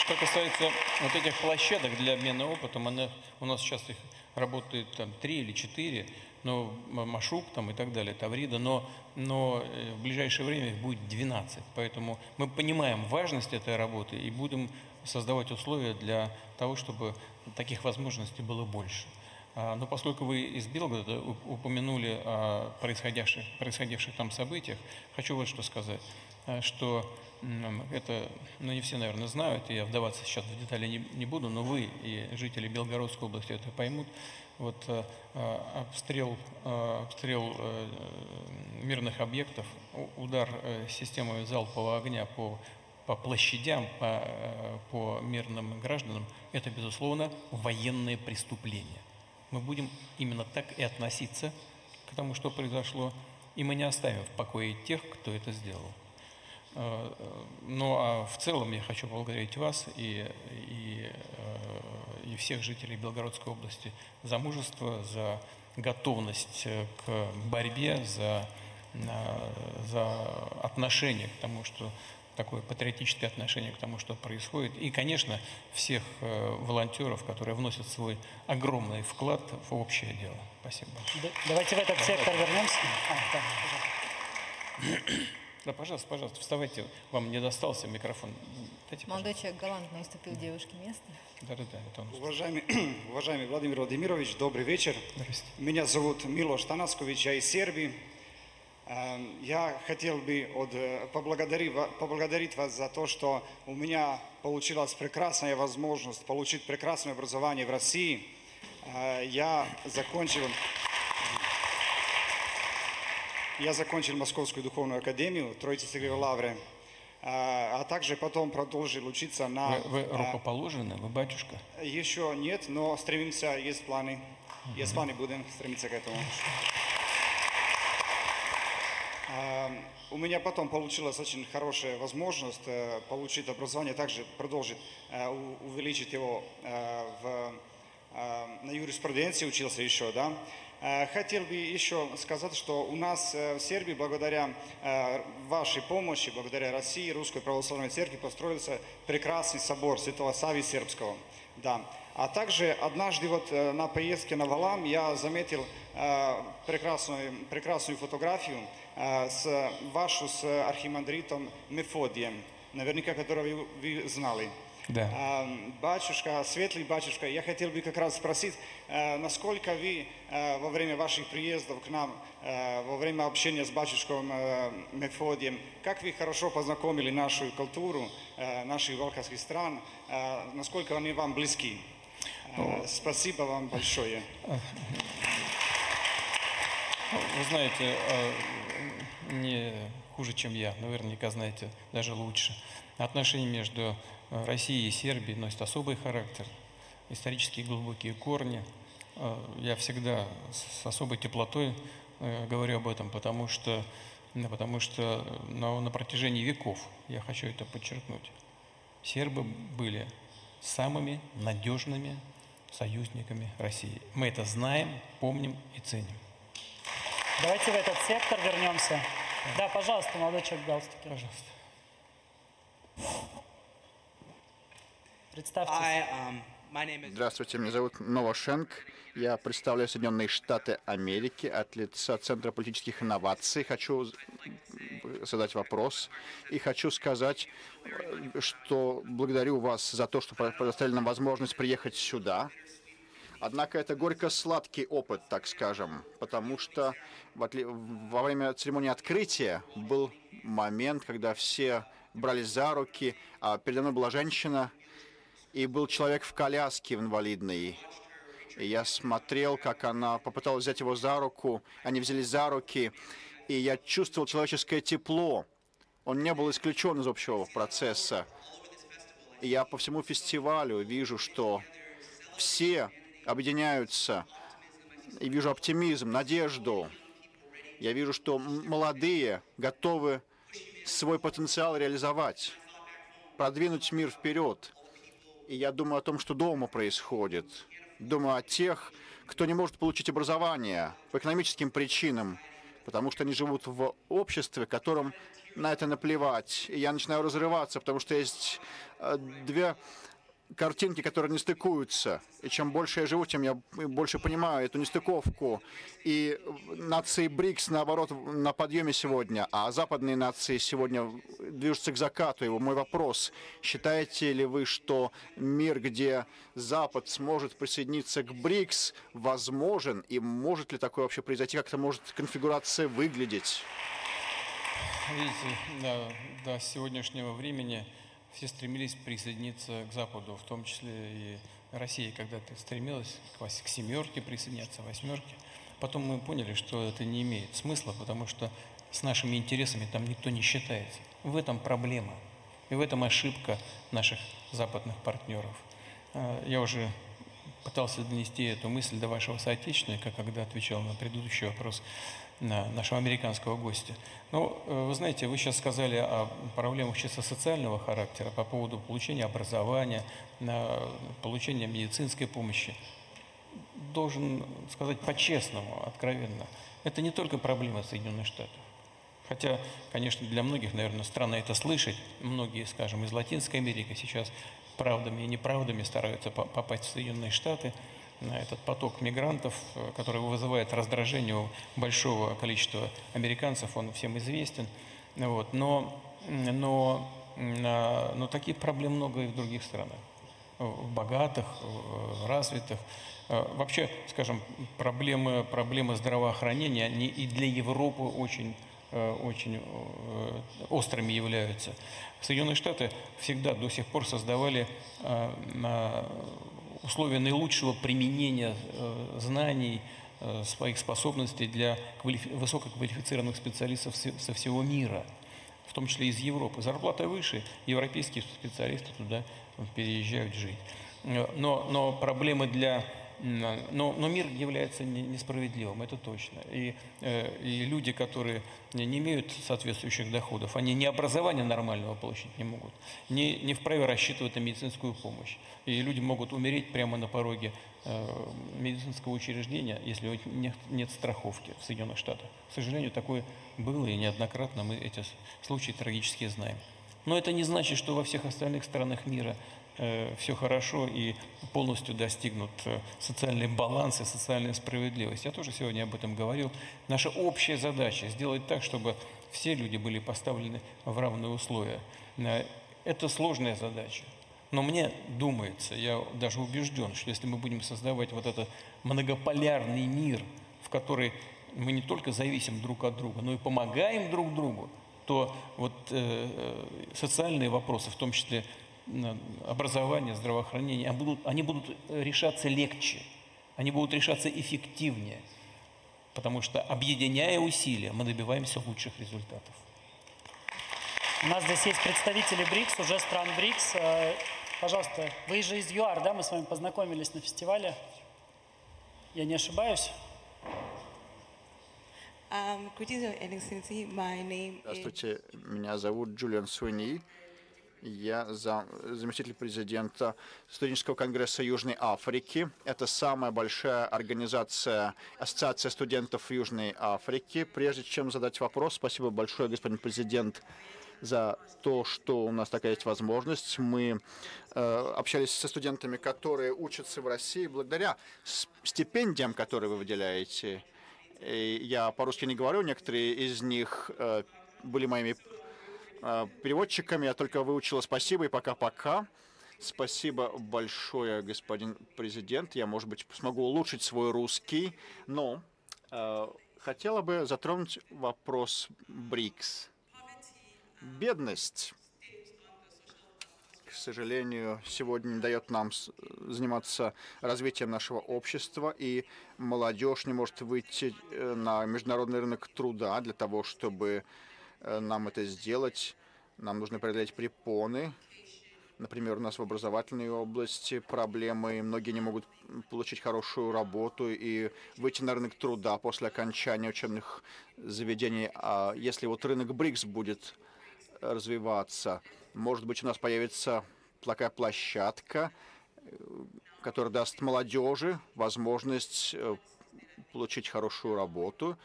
Что касается вот этих площадок для обмена опытом, она, у нас сейчас их работает там три или четыре, но Машук там и так далее, Таврида, но, но э, в ближайшее время их будет 12. Поэтому мы понимаем важность этой работы и будем создавать условия для того, чтобы таких возможностей было больше. А, Но поскольку вы из Белгорода упомянули о происходящих, происходивших там событиях, хочу вот что сказать, а, что это, ну не все, наверное, знают, и я вдаваться сейчас в детали не, не буду, но вы и жители Белгородской области это поймут. Вот а, а, обстрел, обстрел э, мирных объектов, удар э, системой залпового огня по по площадям, по, э, по мирным гражданам, это, безусловно, военное преступление. Мы будем именно так и относиться к тому, что произошло, и мы не оставим в покое тех, кто это сделал. Э, э, Ну а в целом я хочу поблагодарить вас и, и, э, и всех жителей Белгородской области за мужество, за готовность к борьбе, за, за отношение к тому, что такое патриотическое отношение к тому, что происходит. И, конечно, всех э, волонтеров, которые вносят свой огромный вклад в общее дело. Спасибо большое. Давайте в этот сектор вернемся. А, да, пожалуйста. Да, пожалуйста, пожалуйста, вставайте. Вам не достался микрофон. Дайте, Молодой человек галантно уступил девушке место. Да-да-да, это он. Уважаемый, [clears throat] уважаемый Владимир Владимирович, добрый вечер. Меня зовут Милош Танаскович, я из Сербии. Эм, Я хотел бы от, э, поблагодарить, ва- поблагодарить вас за то, что у меня получилась прекрасная возможность получить прекрасное образование в России. Э, Я закончил, я закончил Московскую духовную академию, Троицкой лавры, э, а также потом продолжил учиться на... Вы, вы рукоположены, вы батюшка? еще нет, но стремимся, есть планы. Есть планы, будем стремиться к этому. А, У меня потом получилась очень хорошая возможность э, получить образование, также продолжить, э, увеличить его э, в, на юриспруденции учился еще, да. Хотел бы еще сказать, что у нас в Сербии, благодаря вашей помощи, благодаря России, Русской Православной Церкви, построился прекрасный собор Святого Савии Сербского. Да. А также однажды вот э, на поездке на Валам я заметил э, прекрасную, прекрасную фотографию э, с вашу с архимандритом Мефодием, наверняка которого вы, вы знали. Да. Батюшка, светлый батюшка, я хотел бы как раз спросить, насколько вы во время ваших приездов к нам, во время общения с батюшком Мефодием, как вы хорошо познакомили нашу культуру, наших балканских стран, насколько они вам близки? Спасибо вам большое. Вы знаете, э, не хуже, чем я, наверняка знаете, даже лучше. Отношения между э, Россией и Сербией носят особый характер, исторические глубокие корни. Э, Я всегда с особой теплотой говорю об этом, потому что, потому что на, на протяжении веков, я хочу это подчеркнуть, сербы были самыми надежными союзниками России. Мы это знаем, помним и ценим. Давайте в этот сектор вернемся. Да, пожалуйста, молодой человек в галстуке. Пожалуйста. Представьтесь. Здравствуйте, меня зовут Новошенк. Я представляю Соединенные Штаты Америки от лица Центра политических инноваций. Хочу задать вопрос и хочу сказать, э, что благодарю вас за то, что предоставили нам возможность приехать сюда. Однако это горько-сладкий опыт, так скажем, потому что во время церемонии открытия был момент, когда все брались за руки, а передо мной была женщина, и был человек в коляске инвалидной. И я смотрел, как она попыталась взять его за руку, они взялись за руки, и я чувствовал человеческое тепло. Он не был исключен из общего процесса. И я по всему фестивалю вижу, что все объединяются, и вижу оптимизм, надежду. Я вижу, что молодые готовы свой потенциал реализовать, продвинуть мир вперед. И я думаю о том, что дома происходит. Думаю о тех, кто не может получить образование по экономическим причинам, потому что они живут в обществе, которым на это наплевать. И я начинаю разрываться, потому что есть э, две картинки, которые не стыкуются. И чем больше я живу, тем я больше понимаю эту нестыковку. И нации БРИКС, наоборот, на подъеме сегодня, а западные нации сегодня движутся к закату. И мой вопрос, считаете ли вы, что мир, где Запад сможет присоединиться к БРИКС, возможен? И может ли такое вообще произойти? Как это может конфигурация выглядеть? Видите, да, до сегодняшнего времени все стремились присоединиться к Западу, в том числе и Россия когда-то стремилась к, к семерке присоединяться, восьмерке. Потом мы поняли, что это не имеет смысла, потому что с нашими интересами там никто не считается. В этом проблема. И в этом ошибка наших западных партнеров. А, я уже пытался донести эту мысль до вашего соотечественника, когда отвечал на предыдущий вопрос нашего американского гостя. Но э, вы знаете, вы сейчас сказали о проблемах чисто социального характера по поводу получения образования, получения медицинской помощи. Должен сказать по-честному, откровенно, это не только проблема Соединенных Штатов. Хотя, конечно, для многих, наверное, странно это слышать. Многие, скажем, из Латинской Америки сейчас правдами и неправдами стараются попасть в Соединенные Штаты – этот поток мигрантов, э, который вызывает раздражение у большого количества американцев, он всем известен. Вот. Но, но, но таких проблем много и в других странах, в богатых, в развитых. Э, вообще, скажем, проблемы, проблемы здравоохранения, они и для Европы очень э, очень острыми являются. Соединенные Штаты всегда до сих пор создавали условия наилучшего применения э, знаний, э, своих способностей для высококвалифицированных специалистов со всего мира, в том числе из Европы. Зарплата выше, европейские специалисты туда переезжают жить. Э, но, но проблемы для но, но мир является несправедливым, это точно. И, э, и люди, которые не имеют соответствующих доходов, они ни образования нормального получить не могут, не, не вправе рассчитывать на медицинскую помощь. И люди могут умереть прямо на пороге э, медицинского учреждения, если у них нет, нет страховки в Соединенных Штатах. К сожалению, такое было, и неоднократно мы эти случаи трагически знаем. Но это не значит, что во всех остальных странах мира все хорошо и полностью достигнут э, социальный баланс и социальная справедливость. Я тоже сегодня об этом говорил. Наша общая задача сделать так, чтобы все люди были поставлены в равные условия. Э, это сложная задача. Но мне думается, я даже убежден, что если мы будем создавать вот этот многополярный мир, в который мы не только зависим друг от друга, но и помогаем друг другу, то вот э, социальные вопросы, в том числе образования, здравоохранения, они будут, они будут решаться легче, они будут решаться эффективнее, потому что объединяя усилия мы добиваемся лучших результатов. У нас здесь есть представители БРИКС, уже стран БРИКС. Э, пожалуйста, вы же из ЮАР, да? Мы с вами познакомились на фестивале. Я не ошибаюсь? Um, Здравствуйте, меня зовут Джулиан Суини. Я зам, заместитель президента студенческого конгресса Южной Африки. Это самая большая организация, ассоциация студентов Южной Африки. Прежде чем задать вопрос, спасибо большое, господин президент, за то, что у нас такая есть возможность. Мы э, общались со студентами, которые учатся в России благодаря стипендиям, которые вы выделяете. И я по-русски не говорю, некоторые из них э, были моими э, переводчиками. Я только выучила спасибо и пока-пока. Спасибо большое, господин президент. Я, может быть, смогу улучшить свой русский, но э, хотела бы затронуть вопрос БРИКС. Бедность, к сожалению, сегодня не дает нам заниматься развитием нашего общества, и молодежь не может выйти э, на международный рынок труда для того, чтобы нам это сделать. Нам нужно преодолеть препоны. Например, у нас в образовательной области проблемы, многие не могут получить хорошую работу и выйти на рынок труда после окончания учебных заведений. А если вот рынок БРИКС будет развиваться. Может быть, у нас появится такая площадка, э, которая даст молодежи возможность э, получить хорошую работу.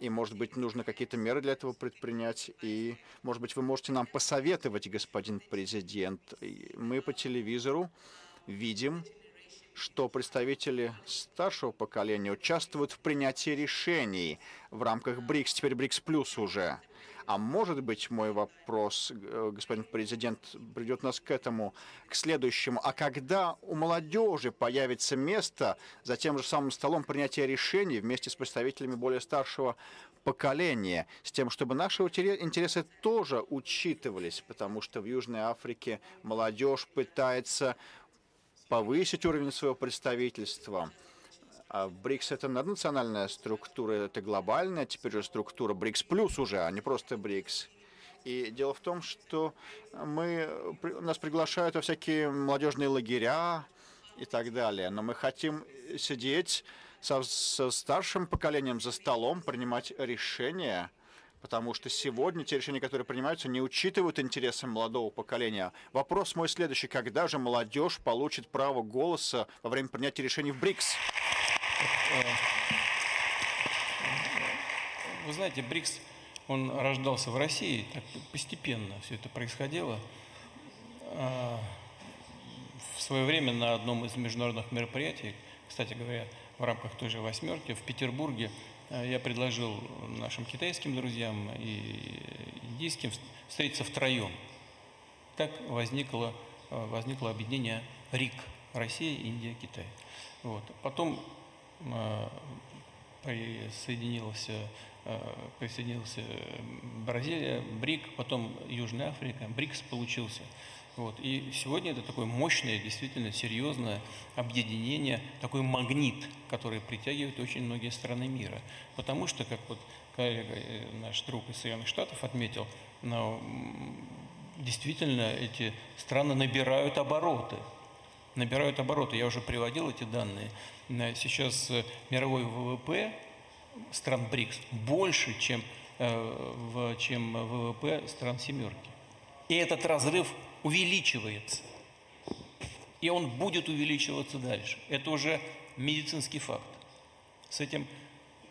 И, может быть, нужно какие-то меры для этого предпринять. И, может быть, вы можете нам посоветовать, господин президент. Мы по телевизору видим, что представители старшего поколения участвуют в принятии решений в рамках БРИКС, теперь БРИКС плюс уже. А может быть, мой вопрос, э, господин президент, придет нас к этому, к следующему. А когда у молодежи появится место за тем же самым столом принятия решений вместе с представителями более старшего поколения, с тем, чтобы наши интересы тоже учитывались, потому что в Южной Африке молодежь пытается повысить уровень своего представительства – а БРИКС это наднациональная структура, это глобальная теперь же структура, БРИКС плюс уже, а не просто БРИКС. И дело в том, что мы, нас приглашают во всякие молодежные лагеря и так далее, но мы хотим сидеть со, со старшим поколением за столом, принимать решения, потому что сегодня те решения, которые принимаются, не учитывают интересы молодого поколения. Вопрос мой следующий. Когда же молодежь получит право голоса во время принятия решений в БРИКС? Э, вы знаете, БРИКС, он рождался в России, так постепенно все это происходило. А, в свое время на одном из международных мероприятий, кстати говоря, в рамках той же «восьмерки» в Петербурге, э, я предложил нашим китайским друзьям и индийским встретиться втроем. Так возникло, э, возникло объединение РИК – Россия, Индия, Китай. Вот. Потом присоединился, э, присоединился Бразилия, БРИК, потом Южная Африка, БРИКС получился. Вот. И сегодня это такое мощное, действительно серьезное объединение, такой магнит, который притягивает очень многие страны мира. Потому что, как вот коллега, э, наш друг из Соединенных Штатов отметил, но, действительно эти страны набирают обороты набирают обороты. Я уже приводил эти данные. Сейчас э, мировой ВВП стран БРИКС больше, чем, э, чем ВВП стран семерки. И этот разрыв увеличивается. И он будет увеличиваться дальше. Это уже медицинский факт. С этим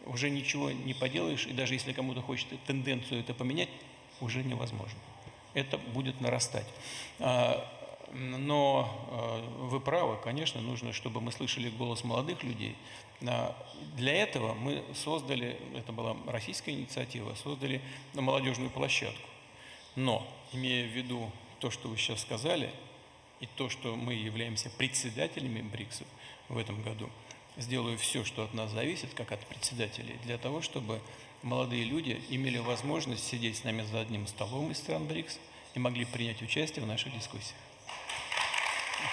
уже ничего не поделаешь, и даже если кому-то хочет тенденцию это поменять, уже невозможно. Это будет нарастать. А, но э, вы правы, конечно, нужно, чтобы мы слышали голос молодых людей. Для этого мы создали, это была российская инициатива, создали молодежную площадку. Но, имея в виду то, что вы сейчас сказали, и то, что мы являемся председателями БРИКСов в этом году, сделаю все, что от нас зависит, как от председателей, для того, чтобы молодые люди имели возможность сидеть с нами за одним столом из стран БРИКС и могли принять участие в наших дискуссиях.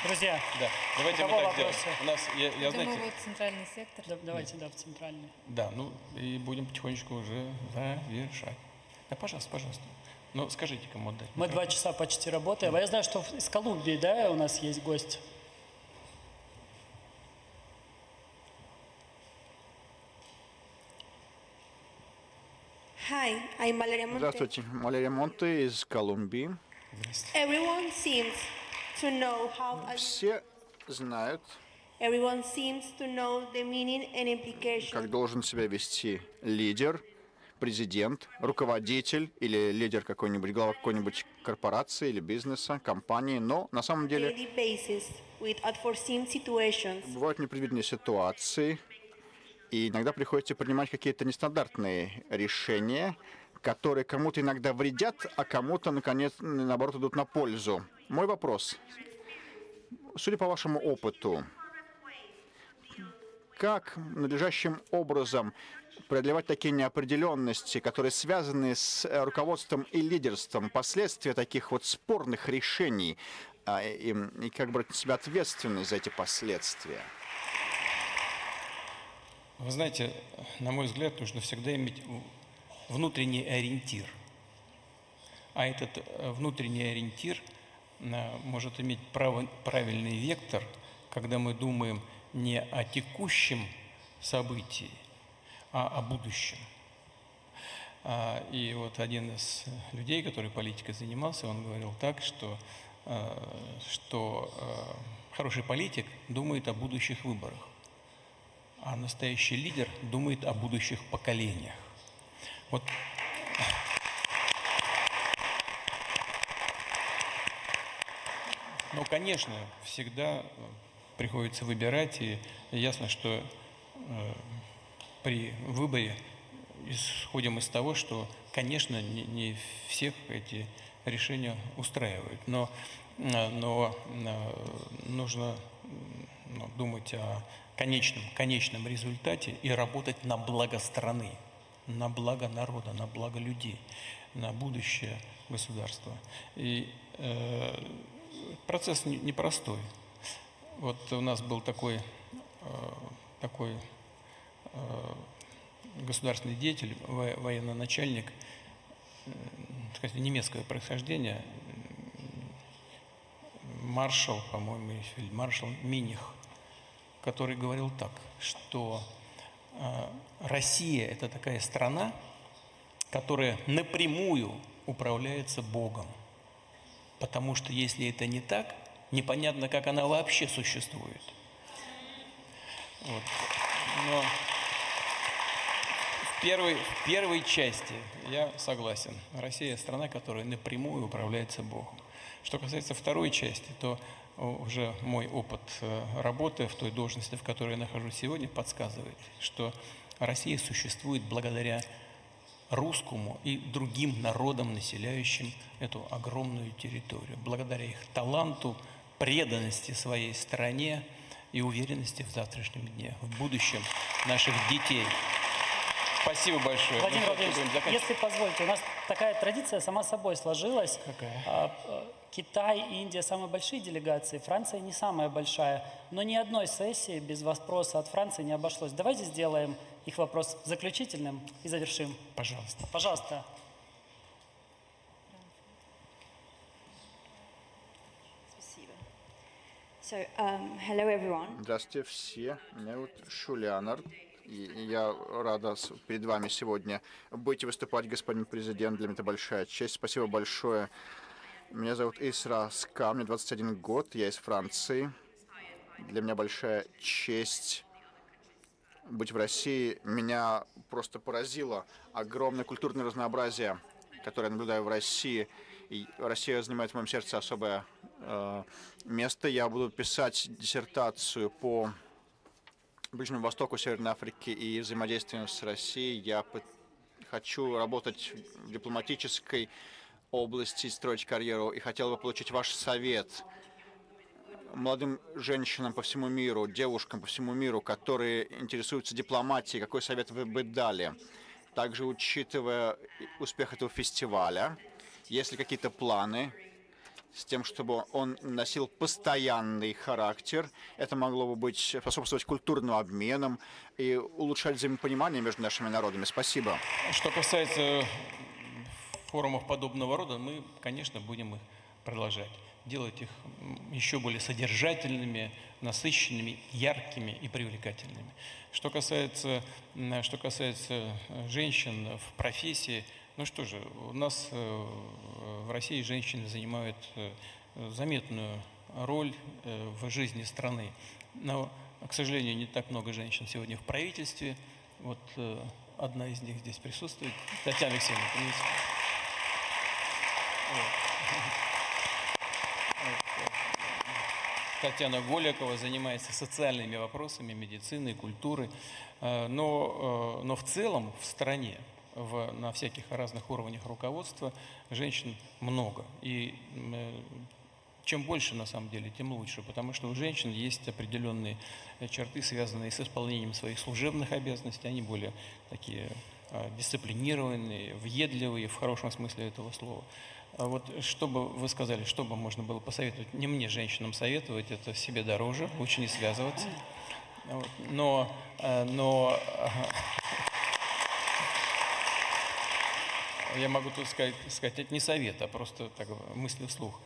Друзья, Да, давайте у мы так сделаем. вопросы? У нас, я, я Думаю, знаете, вот центральный сектор. Да, давайте, да, в центральный. да, ну и будем потихонечку уже завершать. Да, пожалуйста, пожалуйста. Ну, скажите, кому отдать. Мы два часа почти работаем. А я знаю, что из Колумбии, да, у нас есть гость. Hi, I'm Valeria Monte. Здравствуйте, Малерия Монте из Колумбии. Everyone seems Все знают, как должен себя вести лидер, президент, руководитель или лидер какой-нибудь, глава какой-нибудь корпорации или бизнеса, компании. Но на самом деле бывают непредвиденные ситуации, и иногда приходится принимать какие-то нестандартные решения, которые кому-то иногда вредят, а кому-то, наконец, наоборот, идут на пользу. Мой вопрос. Судя по вашему опыту, как надлежащим образом преодолевать такие неопределенности, которые связаны с э, руководством и лидерством, последствия таких вот спорных решений, а, и, и как брать на себя ответственность за эти последствия? Вы знаете, на мой взгляд, нужно всегда иметь внутренний ориентир. А этот э, внутренний ориентир э, может иметь право- правильный вектор, когда мы думаем не о текущем событии, а о будущем. А, И вот один из людей, который политикой занимался, он говорил так, что, э, что хороший политик думает о будущих выборах, а настоящий лидер думает о будущих поколениях. Вот. Ну, конечно, всегда э, приходится выбирать, и ясно, что э, при выборе исходим из того, что, конечно, не, не всех эти решения устраивают, но, э, но нужно ну, думать о конечном, конечном результате и работать на благо страны, на благо народа, на благо людей, на будущее государства. И э, процесс не- непростой. Вот у нас был такой, э, такой э, государственный деятель, во- военный начальник, э, сказать, немецкого происхождения, маршал, по-моему, фельдмаршал Миних, который говорил так, что Россия – это такая страна, которая напрямую управляется Богом. Потому что если это не так, непонятно, как она вообще существует. Вот. Но в первой, в первой части я согласен. Россия – страна, которая напрямую управляется Богом. Что касается второй части, то уже мой опыт э, работы в той должности, в которой я нахожусь сегодня, подсказывает, что Россия существует благодаря русскому и другим народам, населяющим эту огромную территорию, благодаря их таланту, преданности своей стране и уверенности в завтрашнем дне, в будущем наших детей. Спасибо большое. Владимир Ну, Владимирович, если позволите, у нас такая традиция сама собой сложилась. Какая? Китай и Индия самые большие делегации, Франция не самая большая. Но ни одной сессии без вопроса от Франции не обошлось. Давайте сделаем их вопрос заключительным и завершим. Пожалуйста. Пожалуйста. So, um, hello everyone. Здравствуйте все. Меня зовут Шулянар. И и я рада перед вами сегодня быть и выступать, господин президент. Для меня это большая честь. Спасибо большое. Меня зовут Исра Ска, мне 21 год, я из Франции. Для меня большая честь быть в России. Меня просто поразило огромное культурное разнообразие, которое я наблюдаю в России. И Россия занимает в моем сердце особое э, место. Я буду писать диссертацию по Ближнему Востоку, Северной Африке и взаимодействию с Россией. Я хочу работать в дипломатической области, строить карьеру и хотел бы получить ваш совет молодым женщинам по всему миру, девушкам по всему миру, которые интересуются дипломатией, какой совет вы бы дали? Также, учитывая успех этого фестиваля, есть ли какие-то планы с тем, чтобы он носил постоянный характер. Это могло бы быть способствовать культурным обменам и улучшать взаимопонимание между нашими народами. Спасибо. Что касается форумов подобного рода, мы, конечно, будем их продолжать. Делать их еще более содержательными, насыщенными, яркими и привлекательными. Что касается, что касается э, женщин в профессии, ну что же, у нас э, в России женщины занимают э, заметную роль в жизни страны. Но, к сожалению, не так много женщин сегодня в правительстве. Вот одна из них здесь присутствует. Татьяна Алексеевна, привет. Татьяна Голякова занимается социальными вопросами, медициной, культурой. Э, но, э, но в целом в стране, в, на всяких разных уровнях руководства женщин много. И э, чем больше, на самом деле, тем лучше, потому что у женщин есть определенные черты, связанные с исполнением своих служебных обязанностей. Они более такие дисциплинированные, въедливые в хорошем смысле этого слова. А вот что бы вы сказали, что бы можно было посоветовать? Не мне, женщинам, советовать, это себе дороже, лучше не связываться. Но, э, но я могу тут сказать, сказать, это не совет, а просто так, мысли вслух.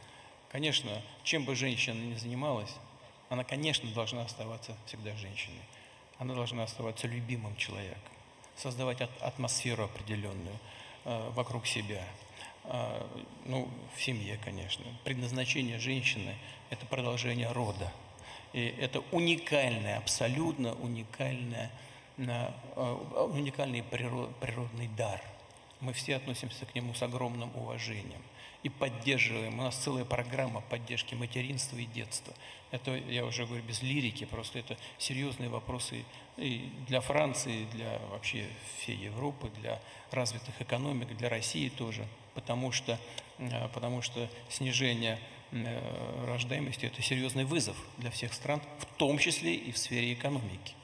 Конечно, чем бы женщина ни занималась, она, конечно, должна оставаться всегда женщиной. Она должна оставаться любимым человеком, создавать атмосферу определенную э, вокруг себя – а, ну, в семье, конечно. Предназначение женщины – это продолжение рода. И это уникальное, абсолютно уникальное, а, уникальный природный дар. Мы все относимся к нему с огромным уважением и поддерживаем. У нас целая программа поддержки материнства и детства. Это, я уже говорю, без лирики, просто это серьезные вопросы и для Франции, и для вообще всей Европы, для развитых экономик, для России тоже – потому что, э, потому что снижение э, рождаемости – это серьезный вызов для всех стран, в том числе и в сфере экономики.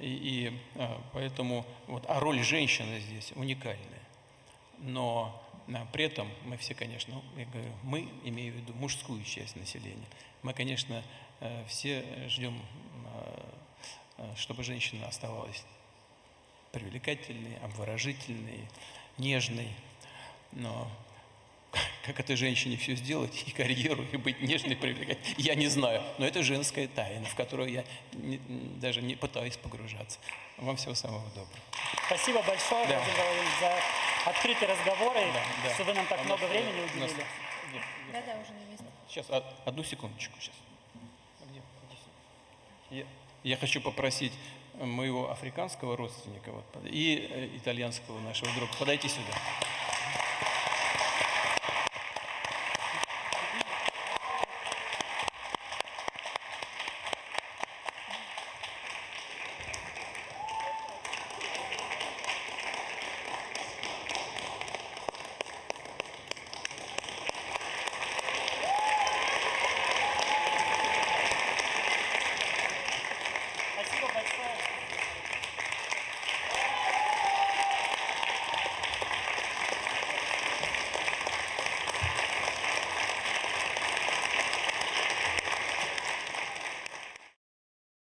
И, и э, поэтому, вот, а роль женщины здесь уникальная. Но при этом мы все, конечно, я говорю, мы, имею в виду мужскую часть населения, мы, конечно, все ждем, чтобы женщина оставалась привлекательной, обворожительной, нежной, но [laughs] как этой женщине все сделать, и карьеру, и быть нежной, привлекать, я не знаю. Но это женская тайна, в которую я не, даже не пытаюсь погружаться. Вам всего самого доброго. Спасибо большое, да. за открытый разговор, и да, да. что вы нам так а много нас, времени уделили. Нас, да, да, уже на месте. Сейчас, одну секундочку. Сейчас. Я, я хочу попросить моего африканского родственника вот, и э, итальянского нашего друга подойти сюда.